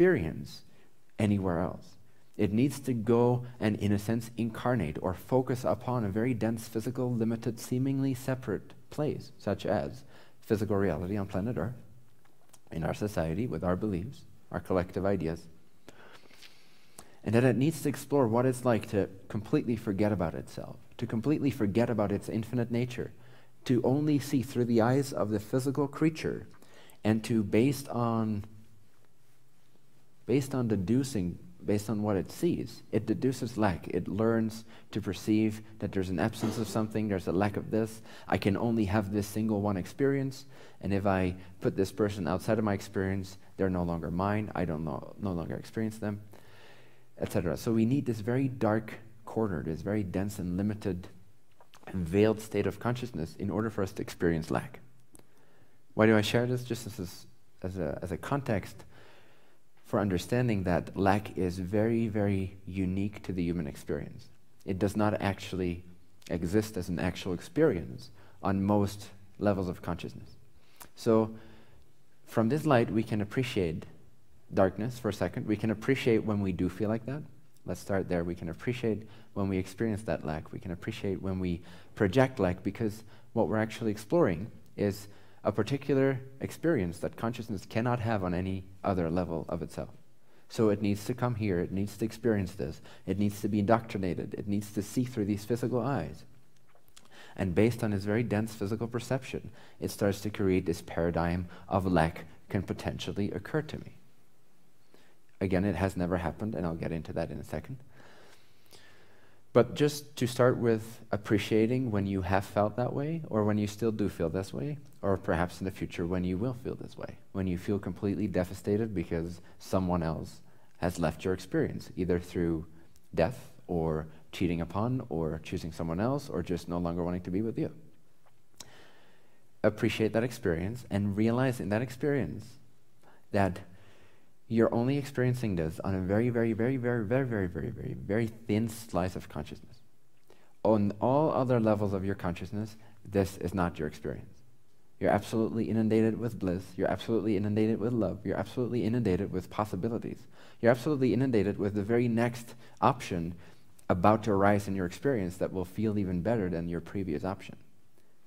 experience anywhere else. It needs to go and, in a sense, incarnate or focus upon a very dense, physical, limited, seemingly separate place, such as physical reality on planet Earth, in our society, with our beliefs, our collective ideas. And that it needs to explore what it's like to completely forget about itself, to completely forget about its infinite nature, to only see through the eyes of the physical creature, and to, based on, based on deducing based on what it sees. It deduces lack. It learns to perceive that there's an absence of something, there's a lack of this. I can only have this single one experience, and if I put this person outside of my experience, they're no longer mine. I don't no, no longer experience them, etc. So we need this very dark corner, this very dense and limited and veiled state of consciousness in order for us to experience lack. Why do I share this? Just as, as, a, as a context for understanding that lack is very, very unique to the human experience. It does not actually exist as an actual experience on most levels of consciousness. So, from this light, we can appreciate darkness for a second. We can appreciate when we do feel like that. Let's start there. We can appreciate when we experience that lack. We can appreciate when we project lack because what we're actually exploring is a particular experience that consciousness cannot have on any other level of itself. So it needs to come here, it needs to experience this, it needs to be indoctrinated, it needs to see through these physical eyes. And based on its very dense physical perception, it starts to create this paradigm of lack can potentially occur to me. Again, it has never happened, and I'll get into that in a second. But just to start with appreciating when you have felt that way, or when you still do feel this way, or perhaps in the future when you will feel this way, when you feel completely devastated because someone else has left your experience, either through death or cheating upon or choosing someone else or just no longer wanting to be with you. Appreciate that experience and realize in that experience that you're only experiencing this on a very, very, very, very, very, very, very, very, very thin slice of consciousness. On all other levels of your consciousness, this is not your experience. You're absolutely inundated with bliss. You're absolutely inundated with love. You're absolutely inundated with possibilities. You're absolutely inundated with the very next option about to arise in your experience that will feel even better than your previous option.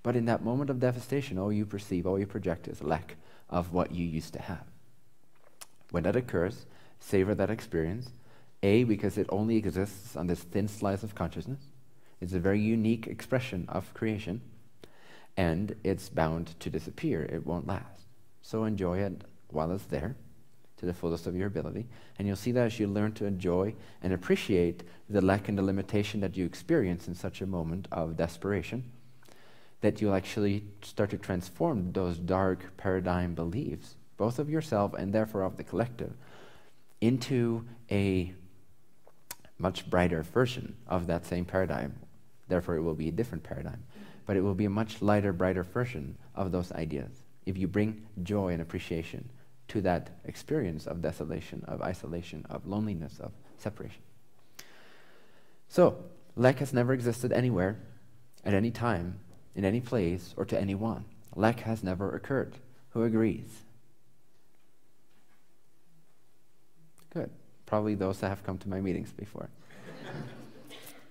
But in that moment of devastation, all you perceive, all you project is lack of what you used to have. When that occurs, savor that experience. A, because it only exists on this thin slice of consciousness. It's a very unique expression of creation, and it's bound to disappear. It won't last. So enjoy it while it's there to the fullest of your ability. And you'll see that as you learn to enjoy and appreciate the lack and the limitation that you experience in such a moment of desperation, that you'll actually start to transform those dark paradigm beliefs both of yourself and therefore of the collective, into a much brighter version of that same paradigm. Therefore, it will be a different paradigm. But it will be a much lighter, brighter version of those ideas. If you bring joy and appreciation to that experience of desolation, of isolation, of loneliness, of separation. So, lack has never existed anywhere, at any time, in any place, or to anyone. Lack has never occurred. Who agrees? Good. Probably those that have come to my meetings before.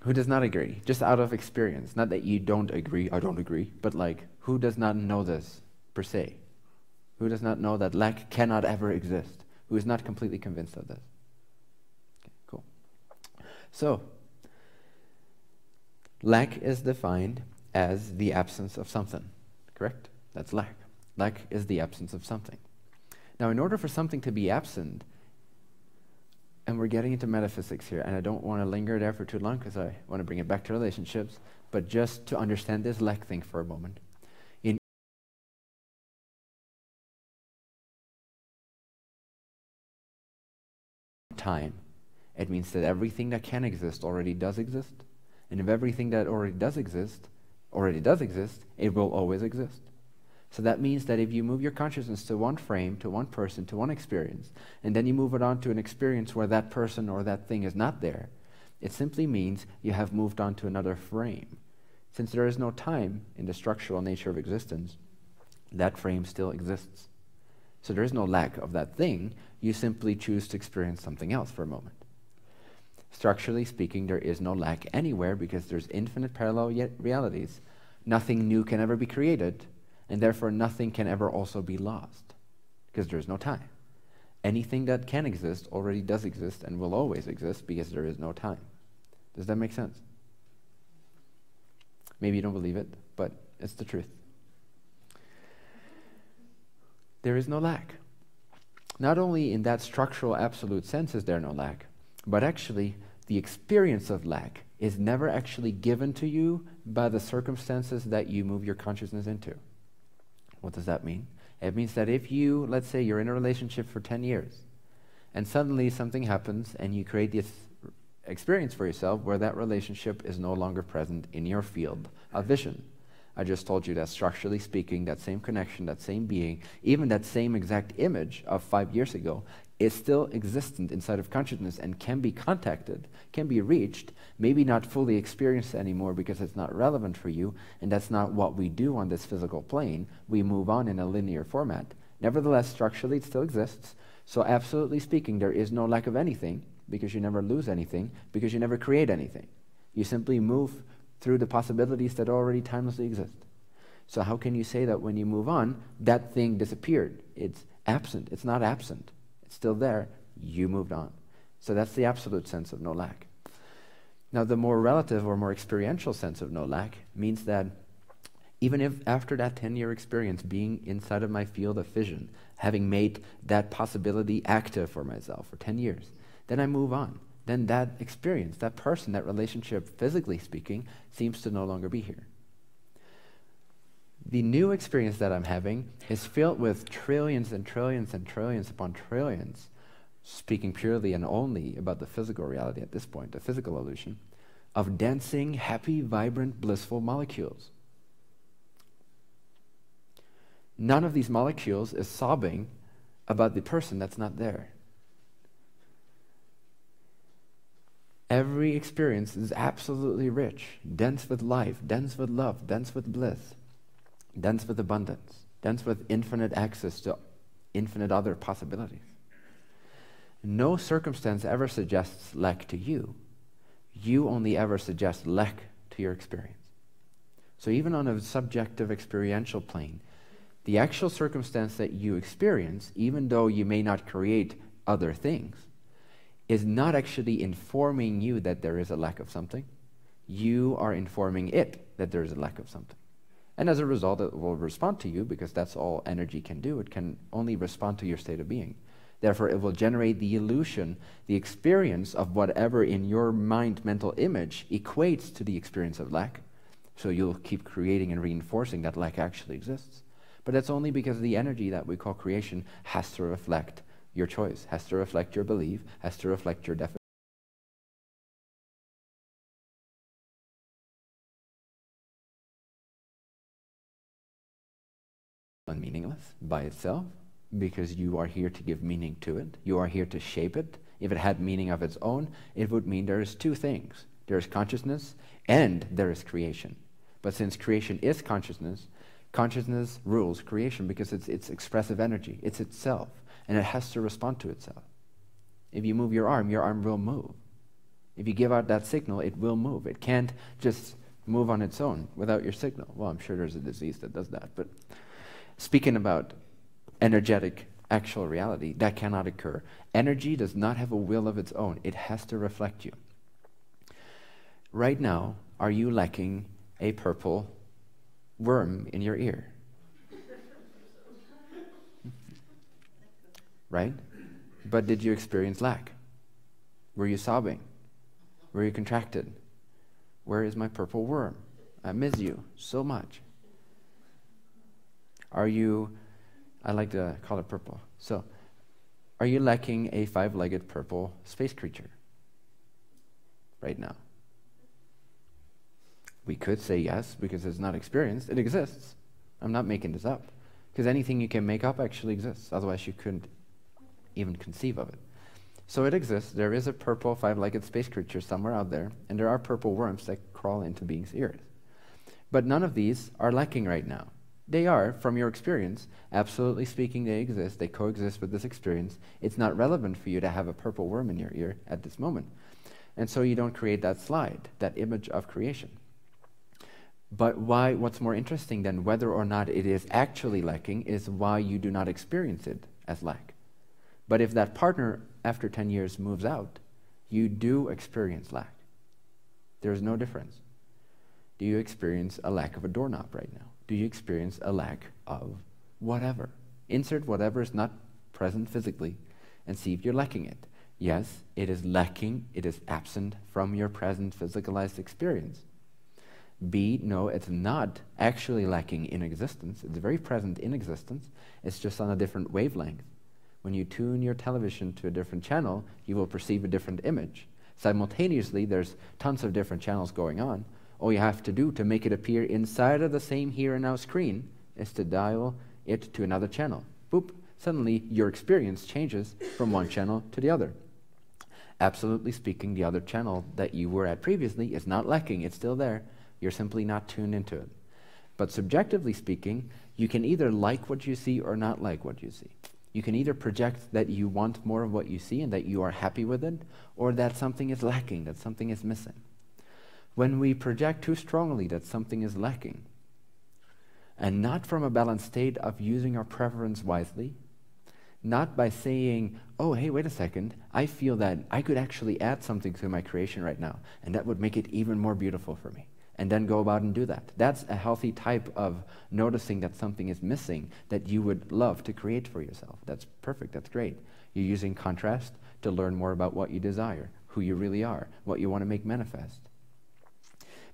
who does not agree? Just out of experience. Not that you don't agree, I don't agree, but like, who does not know this per se? Who does not know that lack cannot ever exist? Who is not completely convinced of this? Okay, cool. So, lack is defined as the absence of something, correct? That's lack. Lack is the absence of something. Now, in order for something to be absent, and we're getting into metaphysics here, and I don't want to linger there for too long because I want to bring it back to relationships, but just to understand this lack thing for a moment. In time, it means that everything that can exist already does exist, and if everything that already does exist already does exist, it will always exist. So that means that if you move your consciousness to one frame, to one person, to one experience, and then you move it on to an experience where that person or that thing is not there, it simply means you have moved on to another frame. Since there is no time in the structural nature of existence, that frame still exists. So there is no lack of that thing. You simply choose to experience something else for a moment. Structurally speaking, there is no lack anywhere because there's infinite parallel realities. Nothing new can ever be created, and therefore nothing can ever also be lost because there is no time. Anything that can exist already does exist and will always exist because there is no time. Does that make sense? Maybe you don't believe it, but it's the truth. There is no lack. Not only in that structural absolute sense is there no lack, but actually the experience of lack is never actually given to you by the circumstances that you move your consciousness into. What does that mean? It means that if you, let's say, you're in a relationship for 10 years, and suddenly something happens and you create this experience for yourself where that relationship is no longer present in your field of vision. I just told you that structurally speaking, that same connection, that same being, even that same exact image of five years ago is still existent inside of consciousness and can be contacted, can be reached, maybe not fully experienced anymore because it's not relevant for you, and that's not what we do on this physical plane. We move on in a linear format. Nevertheless, structurally, it still exists. So, absolutely speaking, there is no lack of anything because you never lose anything, because you never create anything. You simply move through the possibilities that already timelessly exist. So, how can you say that when you move on, that thing disappeared? It's absent. It's not absent, still there. You moved on. So, that's the absolute sense of no lack. Now, the more relative or more experiential sense of no lack means that even if after that 10 year experience being inside of my field of vision, having made that possibility active for myself for 10 years, then I move on. Then that experience, that person, that relationship, physically speaking, seems to no longer be here. The new experience that I'm having is filled with trillions and trillions and trillions upon trillions, speaking purely and only about the physical reality at this point, the physical illusion, of dancing, happy, vibrant, blissful molecules. None of these molecules is sobbing about the person that's not there. Every experience is absolutely rich, dense with life, dense with love, dense with bliss, dense with abundance, dense with infinite access to infinite other possibilities. No circumstance ever suggests lack to you. You only ever suggest lack to your experience. So, even on a subjective experiential plane, the actual circumstance that you experience, even though you may not create other things, is not actually informing you that there is a lack of something. You are informing it that there is a lack of something. And as a result, it will respond to you because that's all energy can do. It can only respond to your state of being. Therefore, it will generate the illusion, the experience of whatever in your mind mental image equates to the experience of lack. So you'll keep creating and reinforcing that lack actually exists. But that's only because the energy that we call creation has to reflect your choice, has to reflect your belief, has to reflect your definition. By itself because you are here to give meaning to it. You are here to shape it. If it had meaning of its own, it would mean there is two things there is consciousness and there is creation. But since creation is consciousness, consciousness rules creation because it's, it's expressive energy, it's itself and it has to respond to itself. If you move your arm, your arm will move. If you give out that signal, it will move. It can't just move on its own without your signal. Well, I'm sure there's a disease that does that. But speaking about energetic actual reality, that cannot occur. Energy does not have a will of its own, it has to reflect you. Right now, are you lacking a purple worm in your ear? right? But did you experience lack? Were you sobbing? Were you contracted? Where is my purple worm? I miss you so much. Are you, I like to call it purple. So, are you lacking a five legged purple space creature right now? We could say yes because it's not experienced. It exists. I'm not making this up. Because anything you can make up actually exists. Otherwise, you couldn't even conceive of it. So it exists. There is a purple five legged space creature somewhere out there, and there are purple worms that crawl into beings' ears. But none of these are lacking right now. They are, from your experience, absolutely speaking, they exist. They coexist with this experience. It's not relevant for you to have a purple worm in your ear at this moment. And so you don't create that slide, that image of creation. But why, what's more interesting than whether or not it is actually lacking is why you do not experience it as lack. But if that partner, after 10 years, moves out, you do experience lack. There's no difference. Do you experience a lack of a doorknob right now? Do you experience a lack of whatever? Insert whatever is not present physically and see if you're lacking it. Yes, it is lacking, it is absent from your present physicalized experience. B, no, it's not actually lacking in existence. It's very present in existence. It's just on a different wavelength. When you tune your television to a different channel, you will perceive a different image. Simultaneously, there's tons of different channels going on. All you have to do to make it appear inside of the same here and now screen is to dial it to another channel. Boop. Suddenly, your experience changes from one channel to the other. Absolutely speaking, the other channel that you were at previously is not lacking, it's still there. You're simply not tuned into it. But subjectively speaking, you can either like what you see or not like what you see. You can either project that you want more of what you see and that you are happy with it, or that something is lacking, that something is missing. When we project too strongly that something is lacking, and not from a balanced state of using our preference wisely, not by saying, oh, hey, wait a second, I feel that I could actually add something to my creation right now, and that would make it even more beautiful for me. And then go about and do that. That's a healthy type of noticing that something is missing that you would love to create for yourself. That's perfect, that's great. You're using contrast to learn more about what you desire, who you really are, what you want to make manifest.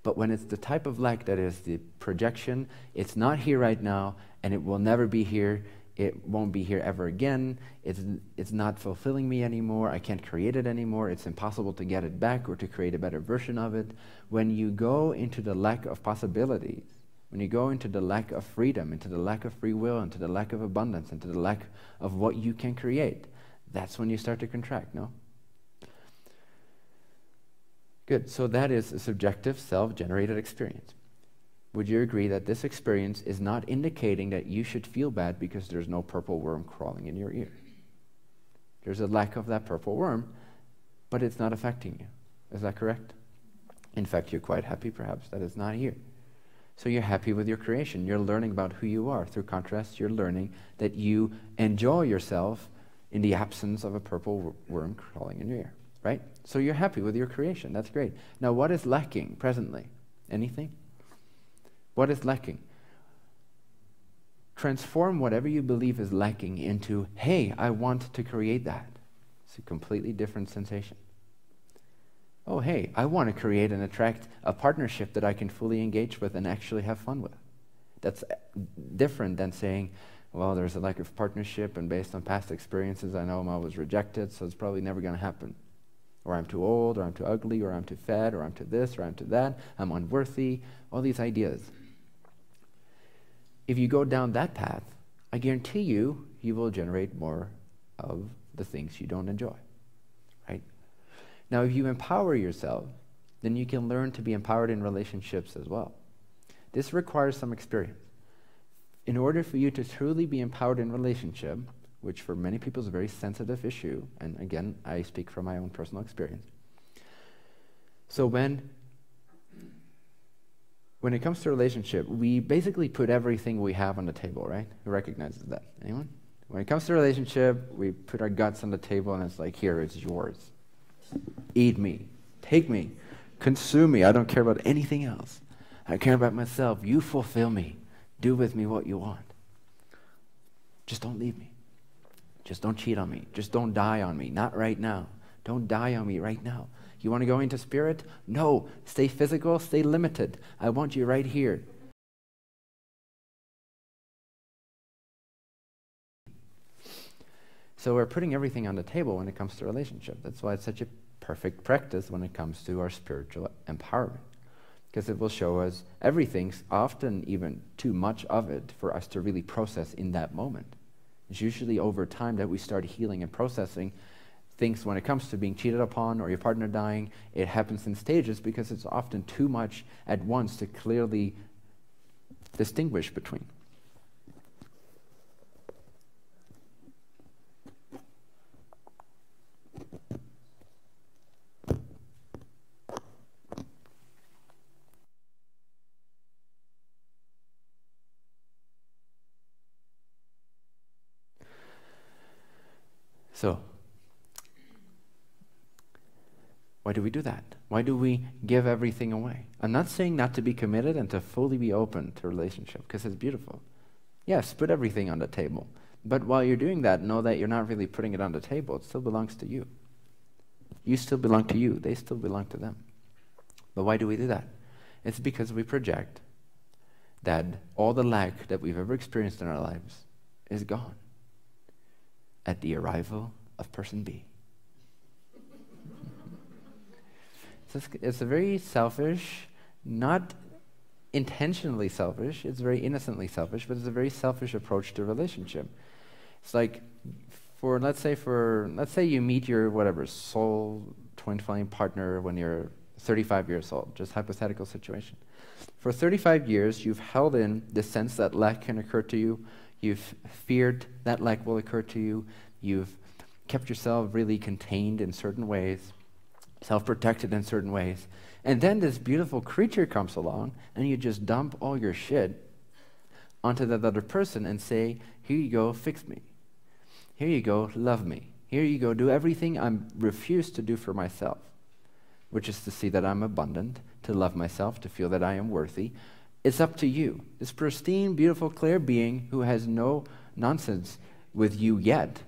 But when it's the type of lack that is the projection, it's not here right now, and it will never be here, it won't be here ever again. It's, it's not fulfilling me anymore. I can't create it anymore. It's impossible to get it back or to create a better version of it. When you go into the lack of possibilities, when you go into the lack of freedom, into the lack of free will, into the lack of abundance, into the lack of what you can create, that's when you start to contract, no? Good. So that is a subjective, self generated experience would you agree that this experience is not indicating that you should feel bad because there's no purple worm crawling in your ear? There's a lack of that purple worm, but it's not affecting you. Is that correct? In fact, you're quite happy perhaps that it's not here. So you're happy with your creation. You're learning about who you are. Through contrast, you're learning that you enjoy yourself in the absence of a purple worm crawling in your ear, right? So you're happy with your creation. That's great. Now, what is lacking presently? Anything? What is lacking? Transform whatever you believe is lacking into, hey, I want to create that. It's a completely different sensation. Oh, hey, I want to create and attract a partnership that I can fully engage with and actually have fun with. That's different than saying, well, there's a lack of partnership, and based on past experiences, I know I was rejected, so it's probably never going to happen. Or I'm too old, or I'm too ugly, or I'm too fat, or I'm too this, or I'm too that, I'm unworthy, all these ideas if you go down that path, I guarantee you, you will generate more of the things you don't enjoy. Right? Now, if you empower yourself, then you can learn to be empowered in relationships as well. This requires some experience. In order for you to truly be empowered in relationship, which for many people is a very sensitive issue, and again, I speak from my own personal experience. So when when it comes to relationship, we basically put everything we have on the table, right? Who recognizes that? Anyone? When it comes to relationship, we put our guts on the table and it's like, here, it's yours. Eat me. Take me. Consume me. I don't care about anything else. I care about myself. You fulfill me. Do with me what you want. Just don't leave me. Just don't cheat on me. Just don't die on me. Not right now. Don't die on me right now. You want to go into spirit? No. Stay physical, stay limited. I want you right here. So we're putting everything on the table when it comes to relationship. That's why it's such a perfect practice when it comes to our spiritual empowerment. Because it will show us everything, often even too much of it, for us to really process in that moment. It's usually over time that we start healing and processing things when it comes to being cheated upon or your partner dying, it happens in stages because it's often too much at once to clearly distinguish between. So, why do we do that? Why do we give everything away? I'm not saying not to be committed and to fully be open to relationship because it's beautiful. Yes, put everything on the table. But while you're doing that, know that you're not really putting it on the table. It still belongs to you. You still belong to you. They still belong to them. But why do we do that? It's because we project that all the lack that we've ever experienced in our lives is gone at the arrival of person B. it's a very selfish, not intentionally selfish, it's very innocently selfish, but it's a very selfish approach to relationship. It's like for let's say for let's say you meet your whatever soul twin flame partner when you're 35 years old, just hypothetical situation. For 35 years, you've held in the sense that lack can occur to you. You've feared that lack will occur to you. You've kept yourself really contained in certain ways, self protected in certain ways. And then this beautiful creature comes along, and you just dump all your shit onto that other person and say, Here you go, fix me. Here you go, love me. Here you go, do everything I refuse to do for myself, which is to see that I'm abundant, to love myself, to feel that I am worthy. It's up to you. This pristine, beautiful, clear being who has no nonsense with you yet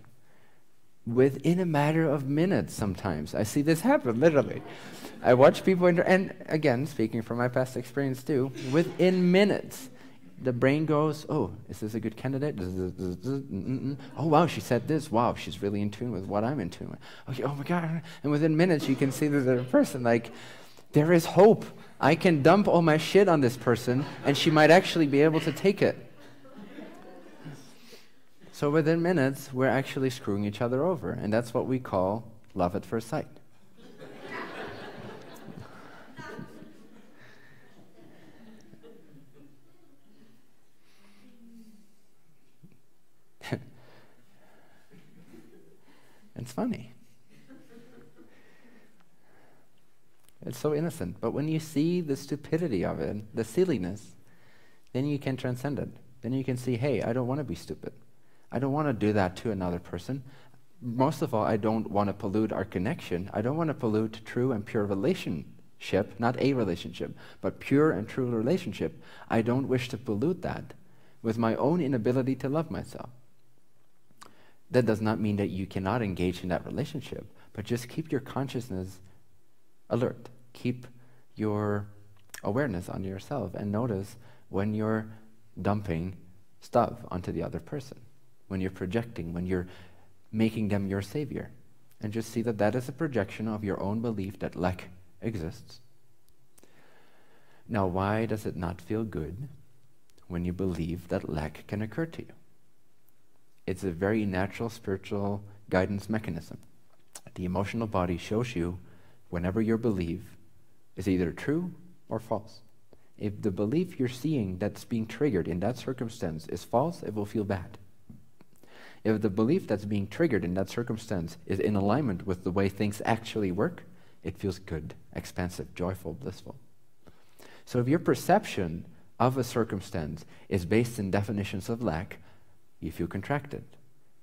within a matter of minutes sometimes. I see this happen, literally. I watch people, inter- and again, speaking from my past experience too, within minutes, the brain goes, oh, is this a good candidate? Oh, wow, she said this. Wow, she's really in tune with what I'm in tune with. Okay, oh my God. And within minutes, you can see that the person, like, there is hope. I can dump all my shit on this person, and she might actually be able to take it. So within minutes, we're actually screwing each other over. And that's what we call love at first sight. it's funny. It's so innocent. But when you see the stupidity of it, the silliness, then you can transcend it. Then you can see, hey, I don't want to be stupid. I don't want to do that to another person. Most of all, I don't want to pollute our connection. I don't want to pollute true and pure relationship, not a relationship, but pure and true relationship. I don't wish to pollute that with my own inability to love myself. That does not mean that you cannot engage in that relationship, but just keep your consciousness alert. Keep your awareness on yourself and notice when you're dumping stuff onto the other person when you're projecting, when you're making them your savior. And just see that that is a projection of your own belief that lack exists. Now, why does it not feel good when you believe that lack can occur to you? It's a very natural spiritual guidance mechanism. The emotional body shows you whenever your belief is either true or false. If the belief you're seeing that's being triggered in that circumstance is false, it will feel bad. If the belief that's being triggered in that circumstance is in alignment with the way things actually work, it feels good, expansive, joyful, blissful. So if your perception of a circumstance is based in definitions of lack, you feel contracted.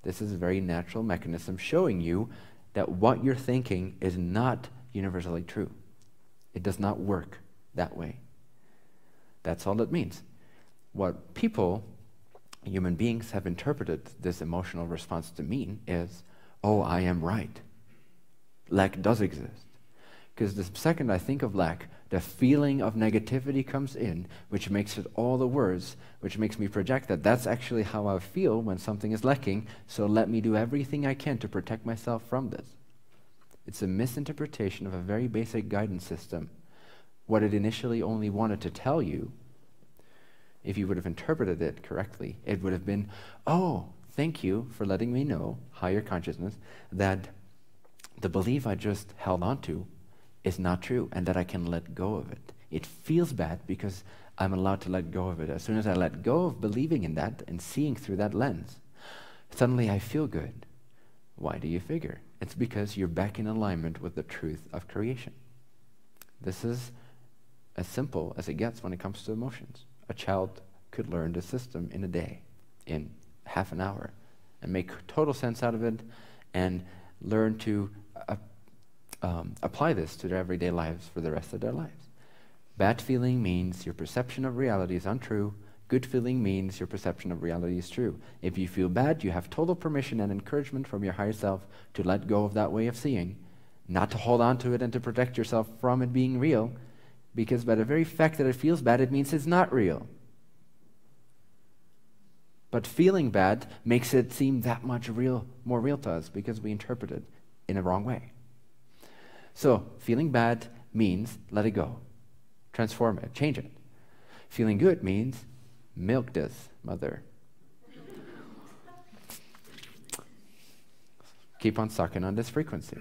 This is a very natural mechanism showing you that what you're thinking is not universally true. It does not work that way. That's all it means. What people human beings have interpreted this emotional response to mean is, oh, I am right. Lack does exist. Because the second I think of lack, the feeling of negativity comes in, which makes it all the worse, which makes me project that that's actually how I feel when something is lacking, so let me do everything I can to protect myself from this. It's a misinterpretation of a very basic guidance system. What it initially only wanted to tell you if you would have interpreted it correctly, it would have been, oh, thank you for letting me know, higher consciousness, that the belief I just held on to is not true and that I can let go of it. It feels bad because I'm allowed to let go of it. As soon as I let go of believing in that and seeing through that lens, suddenly I feel good. Why do you figure? It's because you're back in alignment with the truth of creation. This is as simple as it gets when it comes to emotions a child could learn the system in a day, in half an hour, and make total sense out of it and learn to uh, um, apply this to their everyday lives for the rest of their lives. Bad feeling means your perception of reality is untrue. Good feeling means your perception of reality is true. If you feel bad, you have total permission and encouragement from your higher self to let go of that way of seeing, not to hold on to it and to protect yourself from it being real, because by the very fact that it feels bad, it means it's not real. But feeling bad makes it seem that much real, more real to us because we interpret it in a wrong way. So, feeling bad means let it go, transform it, change it. Feeling good means milk this, mother. Keep on sucking on this frequency.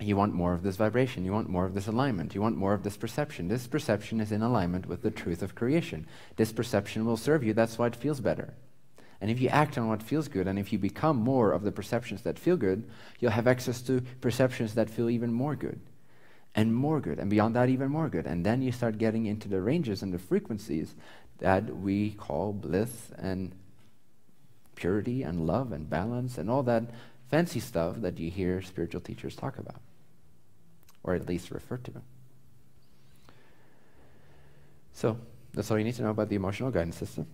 You want more of this vibration. You want more of this alignment. You want more of this perception. This perception is in alignment with the truth of creation. This perception will serve you. That's why it feels better. And if you act on what feels good, and if you become more of the perceptions that feel good, you'll have access to perceptions that feel even more good, and more good, and beyond that, even more good. And then you start getting into the ranges and the frequencies that we call bliss and purity and love and balance and all that fancy stuff that you hear spiritual teachers talk about, or at least refer to. So, that's all you need to know about the emotional guidance system.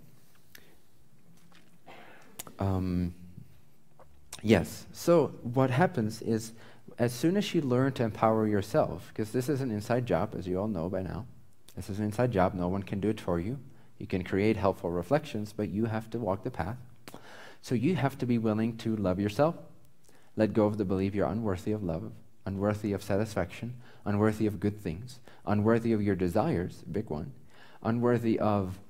Um, yes. So what happens is, as soon as you learn to empower yourself, because this is an inside job, as you all know by now, this is an inside job. No one can do it for you. You can create helpful reflections, but you have to walk the path. So you have to be willing to love yourself, let go of the belief you're unworthy of love, unworthy of satisfaction, unworthy of good things, unworthy of your desires, big one, unworthy of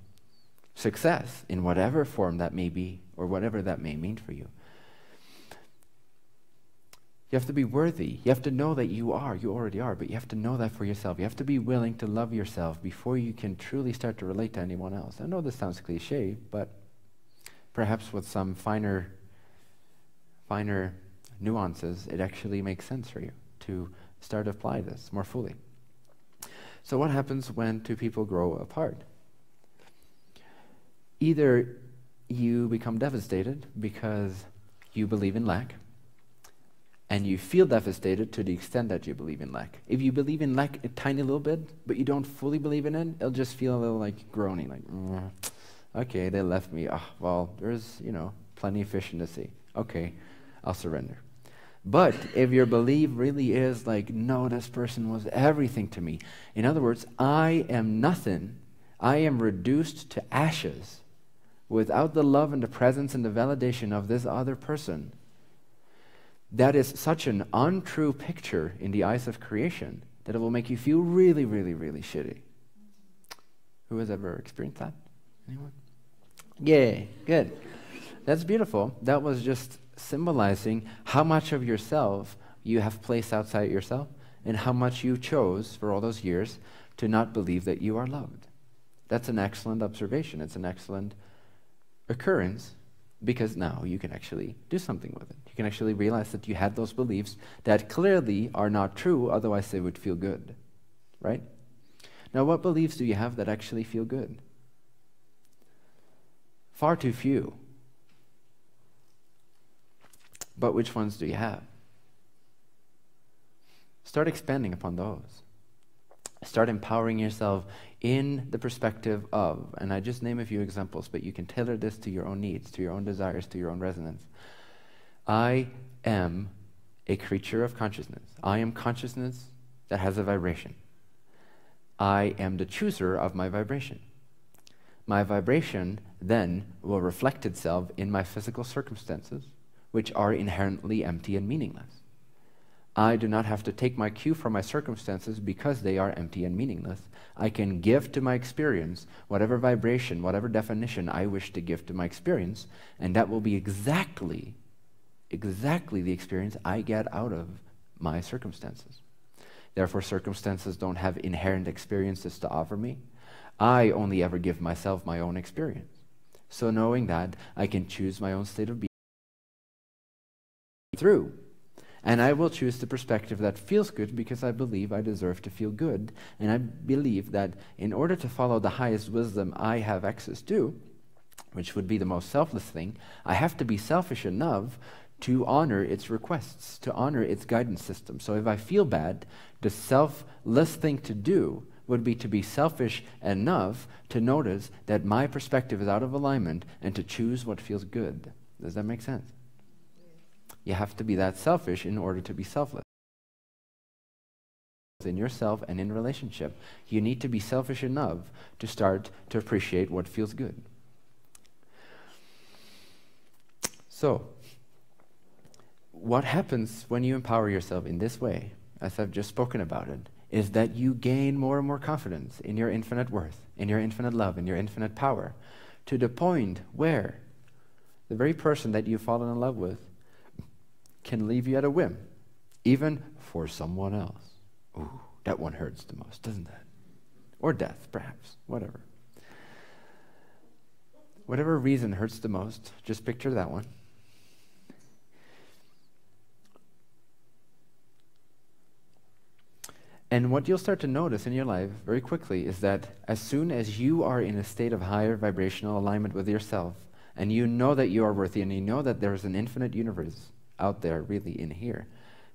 success in whatever form that may be or whatever that may mean for you. You have to be worthy. You have to know that you are. You already are, but you have to know that for yourself. You have to be willing to love yourself before you can truly start to relate to anyone else. I know this sounds cliche, but perhaps with some finer, finer nuances, it actually makes sense for you to start to apply this more fully. So, what happens when two people grow apart? Either you become devastated because you believe in lack, and you feel devastated to the extent that you believe in lack. If you believe in lack a tiny little bit, but you don't fully believe in it, it'll just feel a little like groaning, like, mm, okay, they left me. Oh, well, there's, you know, plenty of fish in the sea. Okay, I'll surrender. But if your belief really is like, no, this person was everything to me. In other words, I am nothing. I am reduced to ashes without the love and the presence and the validation of this other person, that is such an untrue picture in the eyes of creation that it will make you feel really, really, really shitty. Who has ever experienced that? Anyone? Yay, good. That's beautiful. That was just symbolizing how much of yourself you have placed outside yourself and how much you chose for all those years to not believe that you are loved. That's an excellent observation. It's an excellent occurrence because now you can actually do something with it. You can actually realize that you had those beliefs that clearly are not true, otherwise, they would feel good. Right? Now, what beliefs do you have that actually feel good? Far too few. But which ones do you have? Start expanding upon those. Start empowering yourself in the perspective of, and I just name a few examples, but you can tailor this to your own needs, to your own desires, to your own resonance. I am a creature of consciousness. I am consciousness that has a vibration. I am the chooser of my vibration. My vibration then will reflect itself in my physical circumstances, which are inherently empty and meaningless. I do not have to take my cue from my circumstances because they are empty and meaningless. I can give to my experience whatever vibration, whatever definition I wish to give to my experience, and that will be exactly, exactly the experience I get out of my circumstances. Therefore, circumstances don't have inherent experiences to offer me. I only ever give myself my own experience. So, knowing that, I can choose my own state of being through and I will choose the perspective that feels good because I believe I deserve to feel good. And I believe that in order to follow the highest wisdom I have access to, which would be the most selfless thing, I have to be selfish enough to honor its requests, to honor its guidance system. So if I feel bad, the selfless thing to do would be to be selfish enough to notice that my perspective is out of alignment and to choose what feels good. Does that make sense? You have to be that selfish in order to be selfless. In yourself and in relationship, you need to be selfish enough to start to appreciate what feels good. So, what happens when you empower yourself in this way, as I've just spoken about it, is that you gain more and more confidence in your infinite worth, in your infinite love, in your infinite power, to the point where the very person that you've fallen in love with can leave you at a whim, even for someone else. Ooh, that one hurts the most, doesn't it? Or death, perhaps, whatever. Whatever reason hurts the most, just picture that one. And what you'll start to notice in your life very quickly is that as soon as you are in a state of higher vibrational alignment with yourself, and you know that you are worthy, and you know that there's an infinite universe out there, really, in here,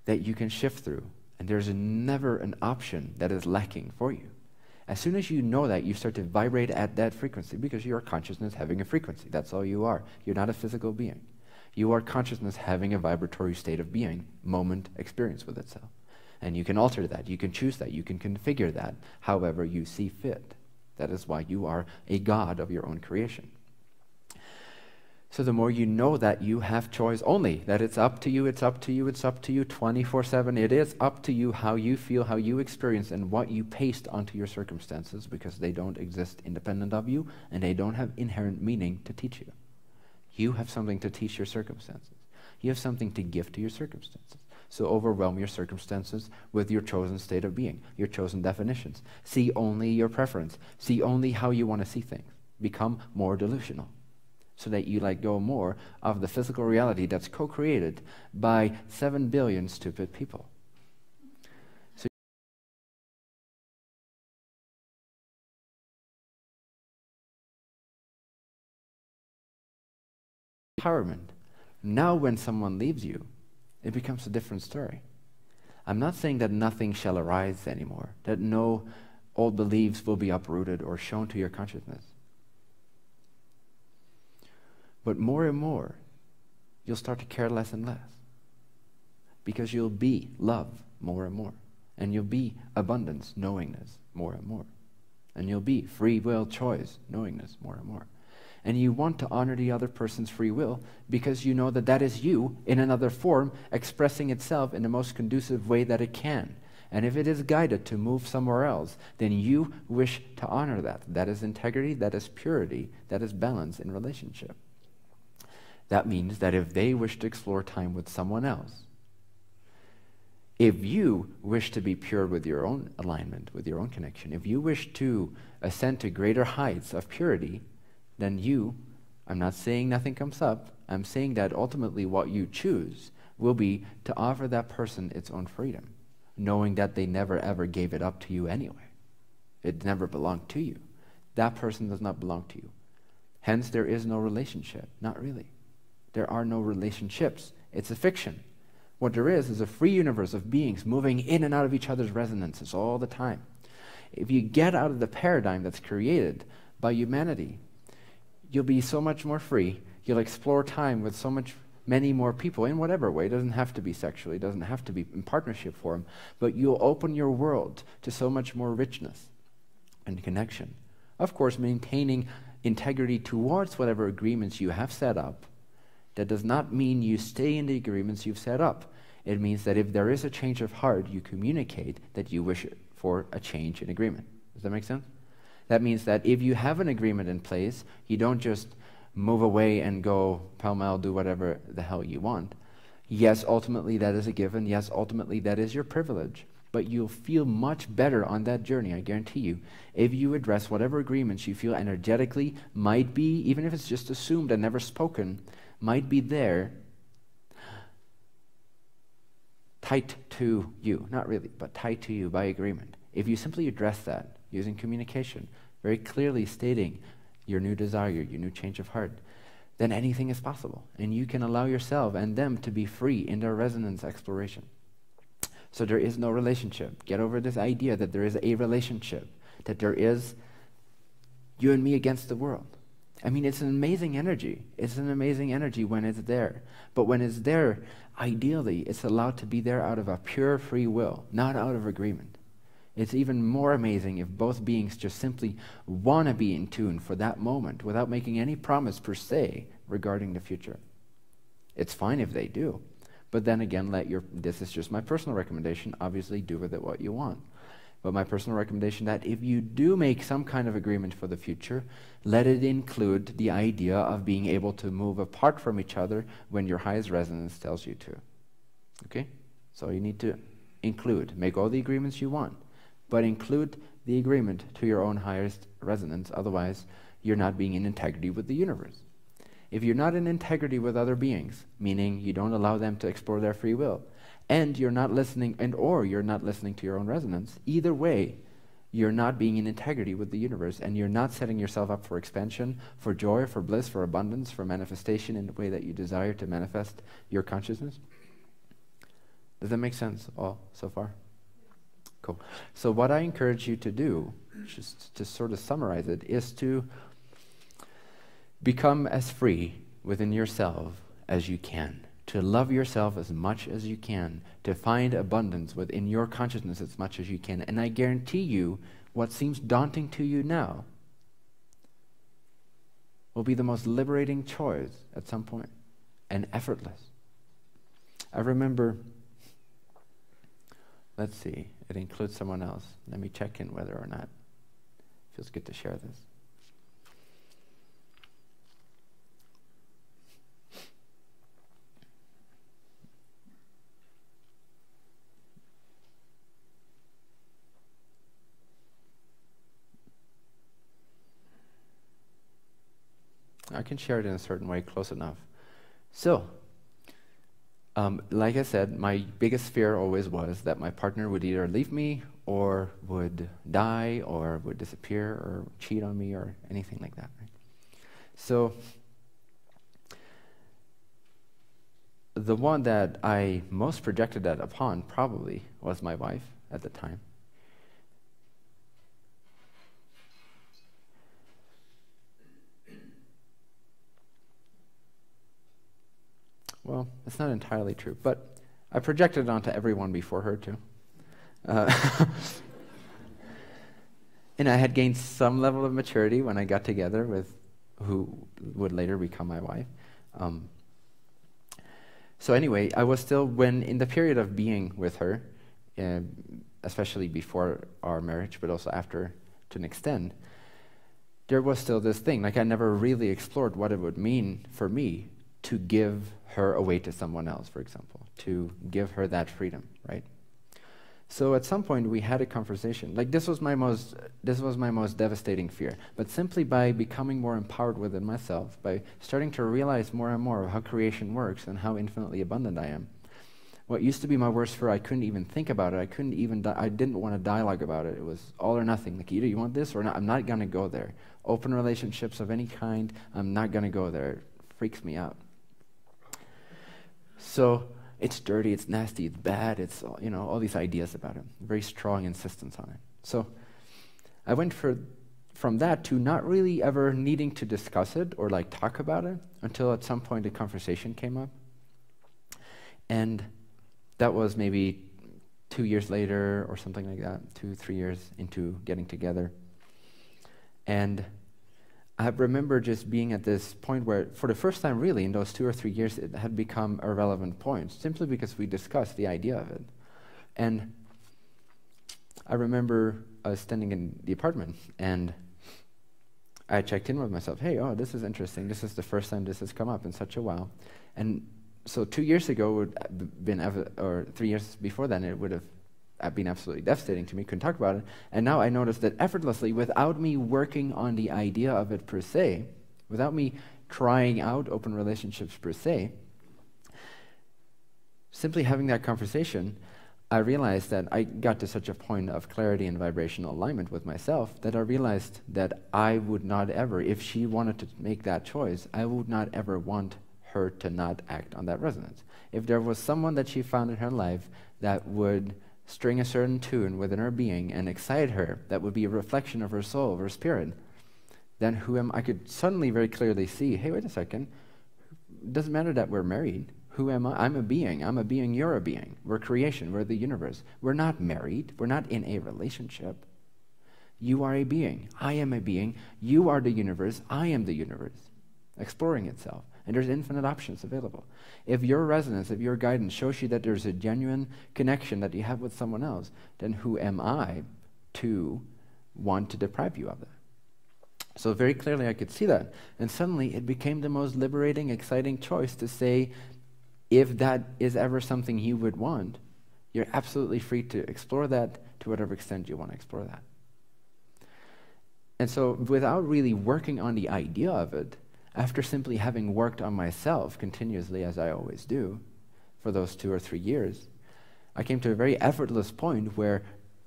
that you can shift through, and there's never an option that is lacking for you. As soon as you know that, you start to vibrate at that frequency because you are consciousness having a frequency. That's all you are. You're not a physical being. You are consciousness having a vibratory state of being, moment experience with itself. And you can alter that. You can choose that. You can configure that however you see fit. That is why you are a God of your own creation. So the more you know that you have choice only, that it's up to you, it's up to you, it's up to you 24 7. It is up to you how you feel, how you experience, and what you paste onto your circumstances because they don't exist independent of you and they don't have inherent meaning to teach you. You have something to teach your circumstances, you have something to give to your circumstances. So overwhelm your circumstances with your chosen state of being, your chosen definitions. See only your preference. See only how you want to see things. Become more delusional so that you let go more of the physical reality that's co created by 7 billion stupid people. Empowerment. Now, when someone leaves you, it becomes a different story. I'm not saying that nothing shall arise anymore, that no old beliefs will be uprooted or shown to your consciousness. But more and more, you'll start to care less and less because you'll be love more and more, and you'll be abundance, knowingness more and more, and you'll be free will choice, knowingness more and more and you want to honor the other person's free will because you know that that is you in another form expressing itself in the most conducive way that it can. And if it is guided to move somewhere else, then you wish to honor that. That is integrity, that is purity, that is balance in relationship. That means that if they wish to explore time with someone else, if you wish to be pure with your own alignment, with your own connection, if you wish to ascend to greater heights of purity, then you, I'm not saying nothing comes up, I'm saying that ultimately what you choose will be to offer that person its own freedom, knowing that they never ever gave it up to you anyway. It never belonged to you. That person does not belong to you. Hence, there is no relationship. Not really. There are no relationships. It's a fiction. What there is is a free universe of beings moving in and out of each other's resonances all the time. If you get out of the paradigm that's created by humanity, you'll be so much more free. You'll explore time with so much many more people in whatever way. It doesn't have to be sexually, it doesn't have to be in partnership form, but you'll open your world to so much more richness and connection. Of course, maintaining integrity towards whatever agreements you have set up. That does not mean you stay in the agreements you've set up. It means that if there is a change of heart, you communicate that you wish for a change in agreement. Does that make sense? That means that if you have an agreement in place, you don't just move away and go pell mell, do whatever the hell you want. Yes, ultimately that is a given. Yes, ultimately that is your privilege. But you'll feel much better on that journey, I guarantee you, if you address whatever agreements you feel energetically might be, even if it's just assumed and never spoken, might be there tight to you. Not really, but tight to you by agreement. If you simply address that, using communication, very clearly stating your new desire, your new change of heart, then anything is possible. And you can allow yourself and them to be free in their resonance exploration. So there is no relationship. Get over this idea that there is a relationship, that there is you and me against the world. I mean, it's an amazing energy. It's an amazing energy when it's there. But when it's there, ideally, it's allowed to be there out of a pure free will, not out of agreement. It's even more amazing if both beings just simply want to be in tune for that moment without making any promise per se regarding the future. It's fine if they do. But then again, let your this is just my personal recommendation. Obviously, do with it what you want. But my personal recommendation that if you do make some kind of agreement for the future, let it include the idea of being able to move apart from each other when your highest resonance tells you to. Okay? So you need to include, make all the agreements you want, but include the agreement to your own highest resonance. Otherwise, you're not being in integrity with the universe. If you're not in integrity with other beings, meaning you don't allow them to explore their free will, and you're not listening and or you're not listening to your own resonance, either way, you're not being in integrity with the universe and you're not setting yourself up for expansion, for joy, for bliss, for abundance, for manifestation in the way that you desire to manifest your consciousness. Does that make sense all so far? Cool. So what I encourage you to do, just to sort of summarize it, is to Become as free within yourself as you can, to love yourself as much as you can, to find abundance within your consciousness as much as you can. And I guarantee you, what seems daunting to you now will be the most liberating choice at some point and effortless. I remember, let's see, it includes someone else. Let me check in whether or not it feels good to share this. I can share it in a certain way close enough. So, um, like I said, my biggest fear always was that my partner would either leave me or would die or would disappear or cheat on me or anything like that. Right? So, the one that I most projected that upon probably was my wife at the time. It's not entirely true, but I projected it onto everyone before her, too. Uh, and I had gained some level of maturity when I got together with who would later become my wife. Um, so, anyway, I was still, when in the period of being with her, uh, especially before our marriage, but also after to an extent, there was still this thing. Like, I never really explored what it would mean for me to give her away to someone else, for example, to give her that freedom, right? So at some point we had a conversation. Like this was my most this was my most devastating fear. But simply by becoming more empowered within myself, by starting to realize more and more of how creation works and how infinitely abundant I am. What used to be my worst fear, I couldn't even think about it. I couldn't even I didn't want to dialogue about it. It was all or nothing. Like either you want this or not. I'm not going to go there. Open relationships of any kind, I'm not going to go there. It freaks me out. So it's dirty, it's nasty, it's bad, it's, you know, all these ideas about it. Very strong insistence on it. So I went for, from that to not really ever needing to discuss it or like talk about it until at some point a conversation came up. And that was maybe two years later or something like that, two, three years into getting together. And I remember just being at this point where, for the first time, really, in those two or three years, it had become a relevant point, simply because we discussed the idea of it. And I remember was standing in the apartment, and I checked in with myself. Hey, oh, this is interesting. This is the first time this has come up in such a while. And so two years ago would have been, or three years before then, it would have been absolutely devastating to me, couldn't talk about it. And now I notice that effortlessly, without me working on the idea of it per se, without me trying out open relationships per se, simply having that conversation, I realized that I got to such a point of clarity and vibrational alignment with myself that I realized that I would not ever, if she wanted to make that choice, I would not ever want her to not act on that resonance. If there was someone that she found in her life that would string a certain tune within her being and excite her, that would be a reflection of her soul, of her spirit, then who am I could suddenly very clearly see, hey, wait a second, it doesn't matter that we're married. Who am I? I'm a being. I'm a being. You're a being. We're creation. We're the universe. We're not married. We're not in a relationship. You are a being. I am a being. You are the universe. I am the universe. Exploring itself. And there's infinite options available. If your resonance, if your guidance shows you that there's a genuine connection that you have with someone else, then who am I to want to deprive you of that? So very clearly I could see that. And suddenly it became the most liberating, exciting choice to say, if that is ever something you would want, you're absolutely free to explore that to whatever extent you want to explore that. And so, without really working on the idea of it, after simply having worked on myself continuously, as I always do, for those two or three years, I came to a very effortless point where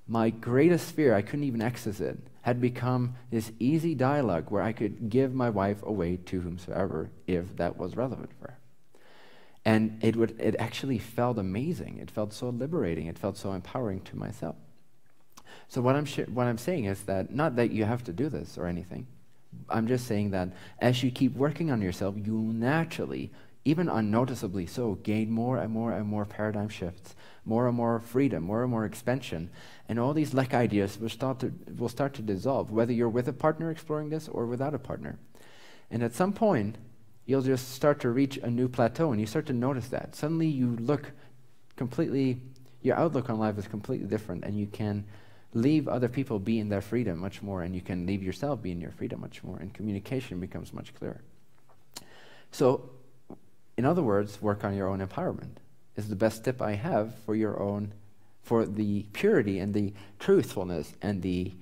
my greatest fear, I couldn't even access it, had become this easy dialogue where I could give my wife away to whomsoever if that was relevant for her. And it, would, it actually felt amazing. It felt so liberating. It felt so empowering to myself. So, what I'm, what I'm saying is that not that you have to do this or anything. I'm just saying that as you keep working on yourself, you'll naturally, even unnoticeably so, gain more and more and more paradigm shifts, more and more freedom, more and more expansion. And all these lack ideas will start, to, will start to dissolve, whether you're with a partner exploring this or without a partner. And at some point, you'll just start to reach a new plateau and you start to notice that. Suddenly you look completely, your outlook on life is completely different and you can leave other people be in their freedom much more and you can leave yourself be in your freedom much more and communication becomes much clearer. So, in other words, work on your own empowerment is the best tip I have for your own, for the purity and the truthfulness and the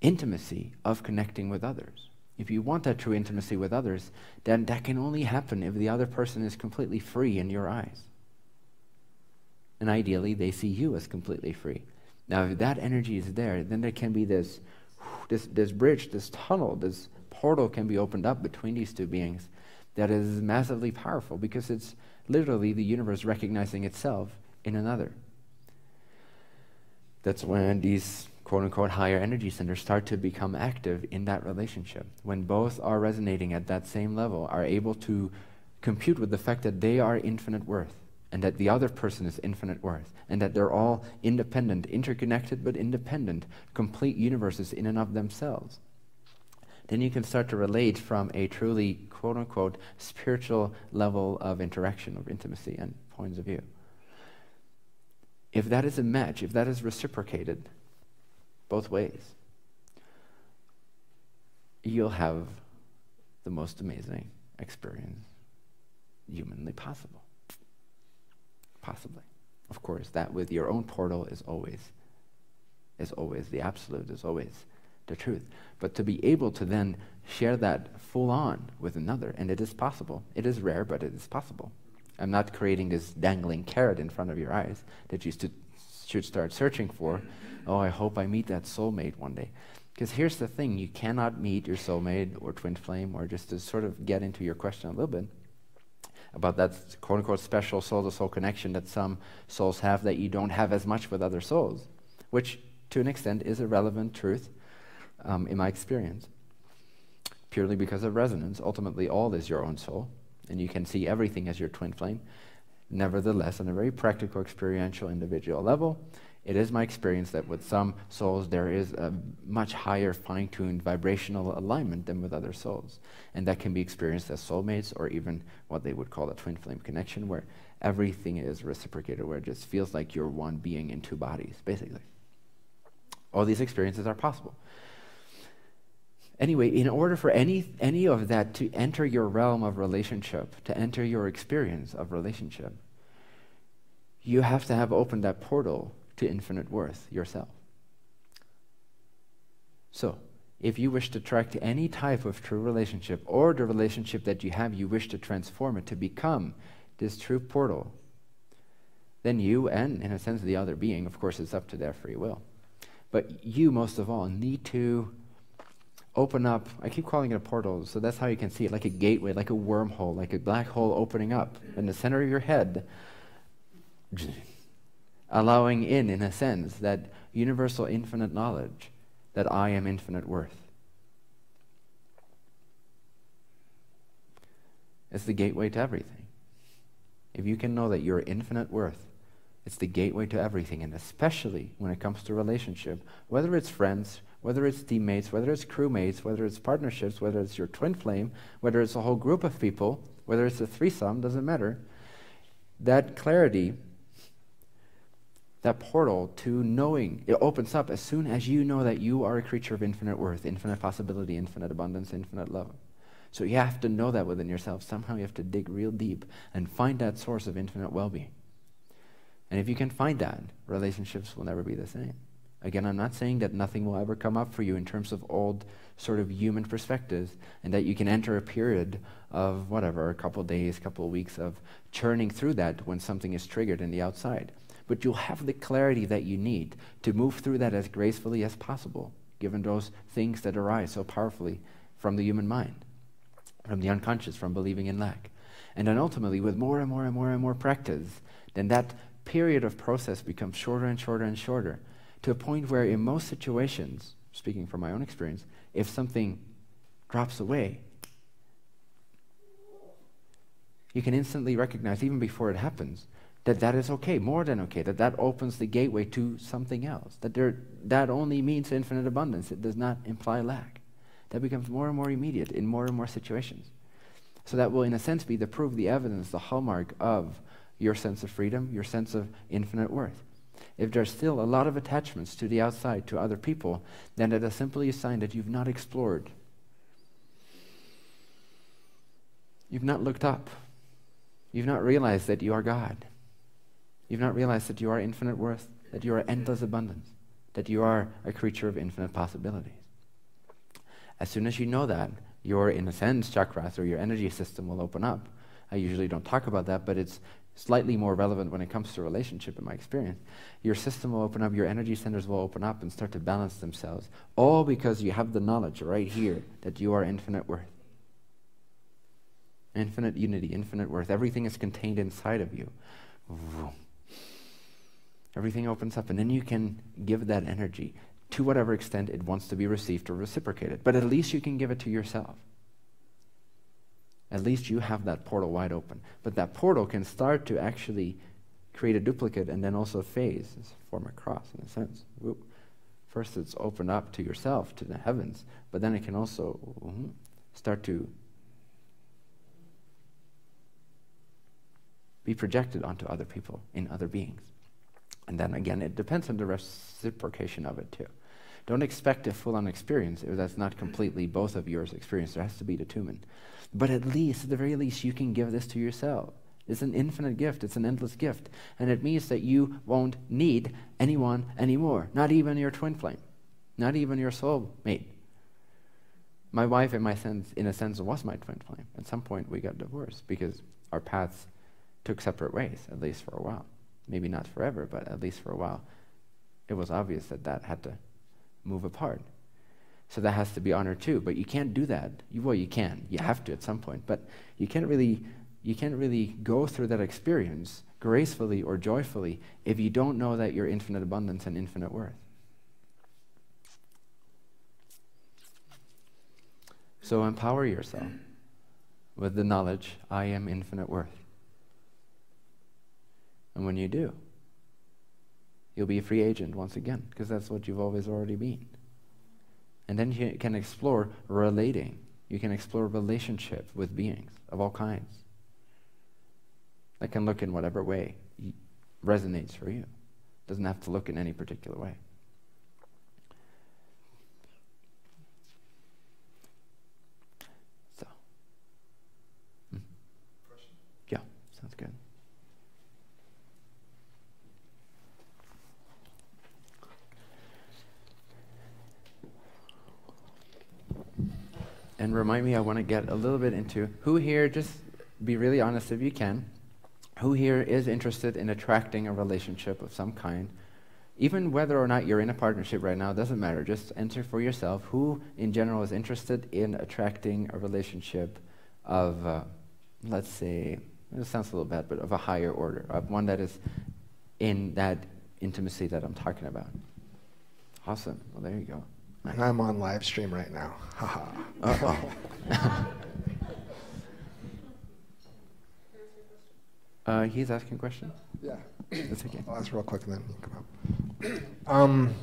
intimacy of connecting with others. If you want that true intimacy with others, then that can only happen if the other person is completely free in your eyes. And ideally, they see you as completely free. Now, if that energy is there, then there can be this, this, this bridge, this tunnel, this portal can be opened up between these two beings that is massively powerful because it's literally the universe recognizing itself in another. That's when these quote unquote higher energy centers start to become active in that relationship. When both are resonating at that same level, are able to compute with the fact that they are infinite worth and that the other person is infinite worth and that they're all independent, interconnected but independent, complete universes in and of themselves. Then you can start to relate from a truly quote unquote spiritual level of interaction, of intimacy and points of view. If that is a match, if that is reciprocated, both ways, you'll have the most amazing experience humanly possible. Possibly. Of course, that with your own portal is always is always the absolute, is always the truth. But to be able to then share that full on with another, and it is possible. It is rare, but it is possible. I'm not creating this dangling carrot in front of your eyes that you should start searching for oh, I hope I meet that soulmate one day. Because here's the thing you cannot meet your soulmate or twin flame, or just to sort of get into your question a little bit about that quote unquote special soul to soul connection that some souls have that you don't have as much with other souls, which to an extent is a relevant truth um, in my experience. Purely because of resonance. Ultimately, all is your own soul, and you can see everything as your twin flame. Nevertheless, on a very practical, experiential, individual level, it is my experience that with some souls there is a much higher fine tuned vibrational alignment than with other souls. And that can be experienced as soulmates or even what they would call a twin flame connection, where everything is reciprocated, where it just feels like you're one being in two bodies, basically. All these experiences are possible. Anyway, in order for any, any of that to enter your realm of relationship, to enter your experience of relationship, you have to have opened that portal to infinite worth yourself. So, if you wish to attract any type of true relationship or the relationship that you have, you wish to transform it to become this true portal, then you and, in a sense, the other being, of course, it's up to their free will. But you, most of all, need to open up. I keep calling it a portal, so that's how you can see it like a gateway, like a wormhole, like a black hole opening up in the center of your head, allowing in, in a sense, that universal infinite knowledge that I am infinite worth. It's the gateway to everything. If you can know that you're infinite worth, it's the gateway to everything, and especially when it comes to relationship, whether it's friends, whether it's teammates, whether it's crewmates, whether it's partnerships, whether it's your twin flame, whether it's a whole group of people, whether it's a threesome, doesn't matter. That clarity, that portal to knowing, it opens up as soon as you know that you are a creature of infinite worth, infinite possibility, infinite abundance, infinite love. So you have to know that within yourself. Somehow you have to dig real deep and find that source of infinite well being. And if you can find that, relationships will never be the same. Again, I'm not saying that nothing will ever come up for you in terms of old sort of human perspectives and that you can enter a period of whatever, a couple days, couple weeks of churning through that when something is triggered in the outside. But you'll have the clarity that you need to move through that as gracefully as possible, given those things that arise so powerfully from the human mind, from the unconscious, from believing in lack. And then ultimately, with more and more and more and more practice, then that period of process becomes shorter and shorter and shorter to a point where, in most situations, speaking from my own experience, if something drops away, you can instantly recognize, even before it happens, that that is okay, more than okay, that that opens the gateway to something else, that there, that only means infinite abundance. It does not imply lack. That becomes more and more immediate in more and more situations. So that will, in a sense, be the proof, the evidence, the hallmark of your sense of freedom, your sense of infinite worth. If there's still a lot of attachments to the outside, to other people, then it is simply a sign that you've not explored. You've not looked up. You've not realized that you are God. You've not realized that you are infinite worth, that you are endless abundance, that you are a creature of infinite possibilities. As soon as you know that, your, in a sense, chakras or your energy system will open up. I usually don't talk about that, but it's slightly more relevant when it comes to relationship in my experience. Your system will open up, your energy centers will open up and start to balance themselves. All because you have the knowledge right here that you are infinite worth. Infinite unity, infinite worth. Everything is contained inside of you. Everything opens up, and then you can give that energy to whatever extent it wants to be received or reciprocated. But at least you can give it to yourself at least you have that portal wide open. But that portal can start to actually create a duplicate and then also phase, form a cross in a sense. First, it's opened up to yourself, to the heavens, but then it can also mm, start to be projected onto other people in other beings. And then again, it depends on the reciprocation of it too. Don't expect a full on experience if that's not completely both of yours experience. There has to be two but at least, at the very least, you can give this to yourself. It's an infinite gift, it's an endless gift. And it means that you won't need anyone anymore, not even your twin flame, not even your soul mate. My wife, in, my sense, in a sense, was my twin flame. At some point, we got divorced because our paths took separate ways, at least for a while. Maybe not forever, but at least for a while. It was obvious that that had to move apart. So that has to be honored too. But you can't do that. You, well, you can. You have to at some point. But you can't really, you can't really go through that experience gracefully or joyfully if you don't know that you're infinite abundance and infinite worth. So empower yourself with the knowledge I am infinite worth. And when you do, you'll be a free agent once again, because that's what you've always already been. And then you can explore relating. You can explore relationship with beings of all kinds. That can look in whatever way resonates for you. Doesn't have to look in any particular way. So. Hmm. Yeah, sounds good. And remind me, I want to get a little bit into who here, just be really honest if you can. who here is interested in attracting a relationship of some kind? Even whether or not you're in a partnership right now, doesn't matter. Just answer for yourself. Who, in general, is interested in attracting a relationship of, uh, let's say, it sounds a little bad, but of a higher order, of one that is in that intimacy that I'm talking about? Awesome. Well, there you go. Nice. I'm on live stream right now. Haha. Uh-oh. Uh, he's asking a question. Yeah. That's okay. I'll ask real quick and then come up. Um,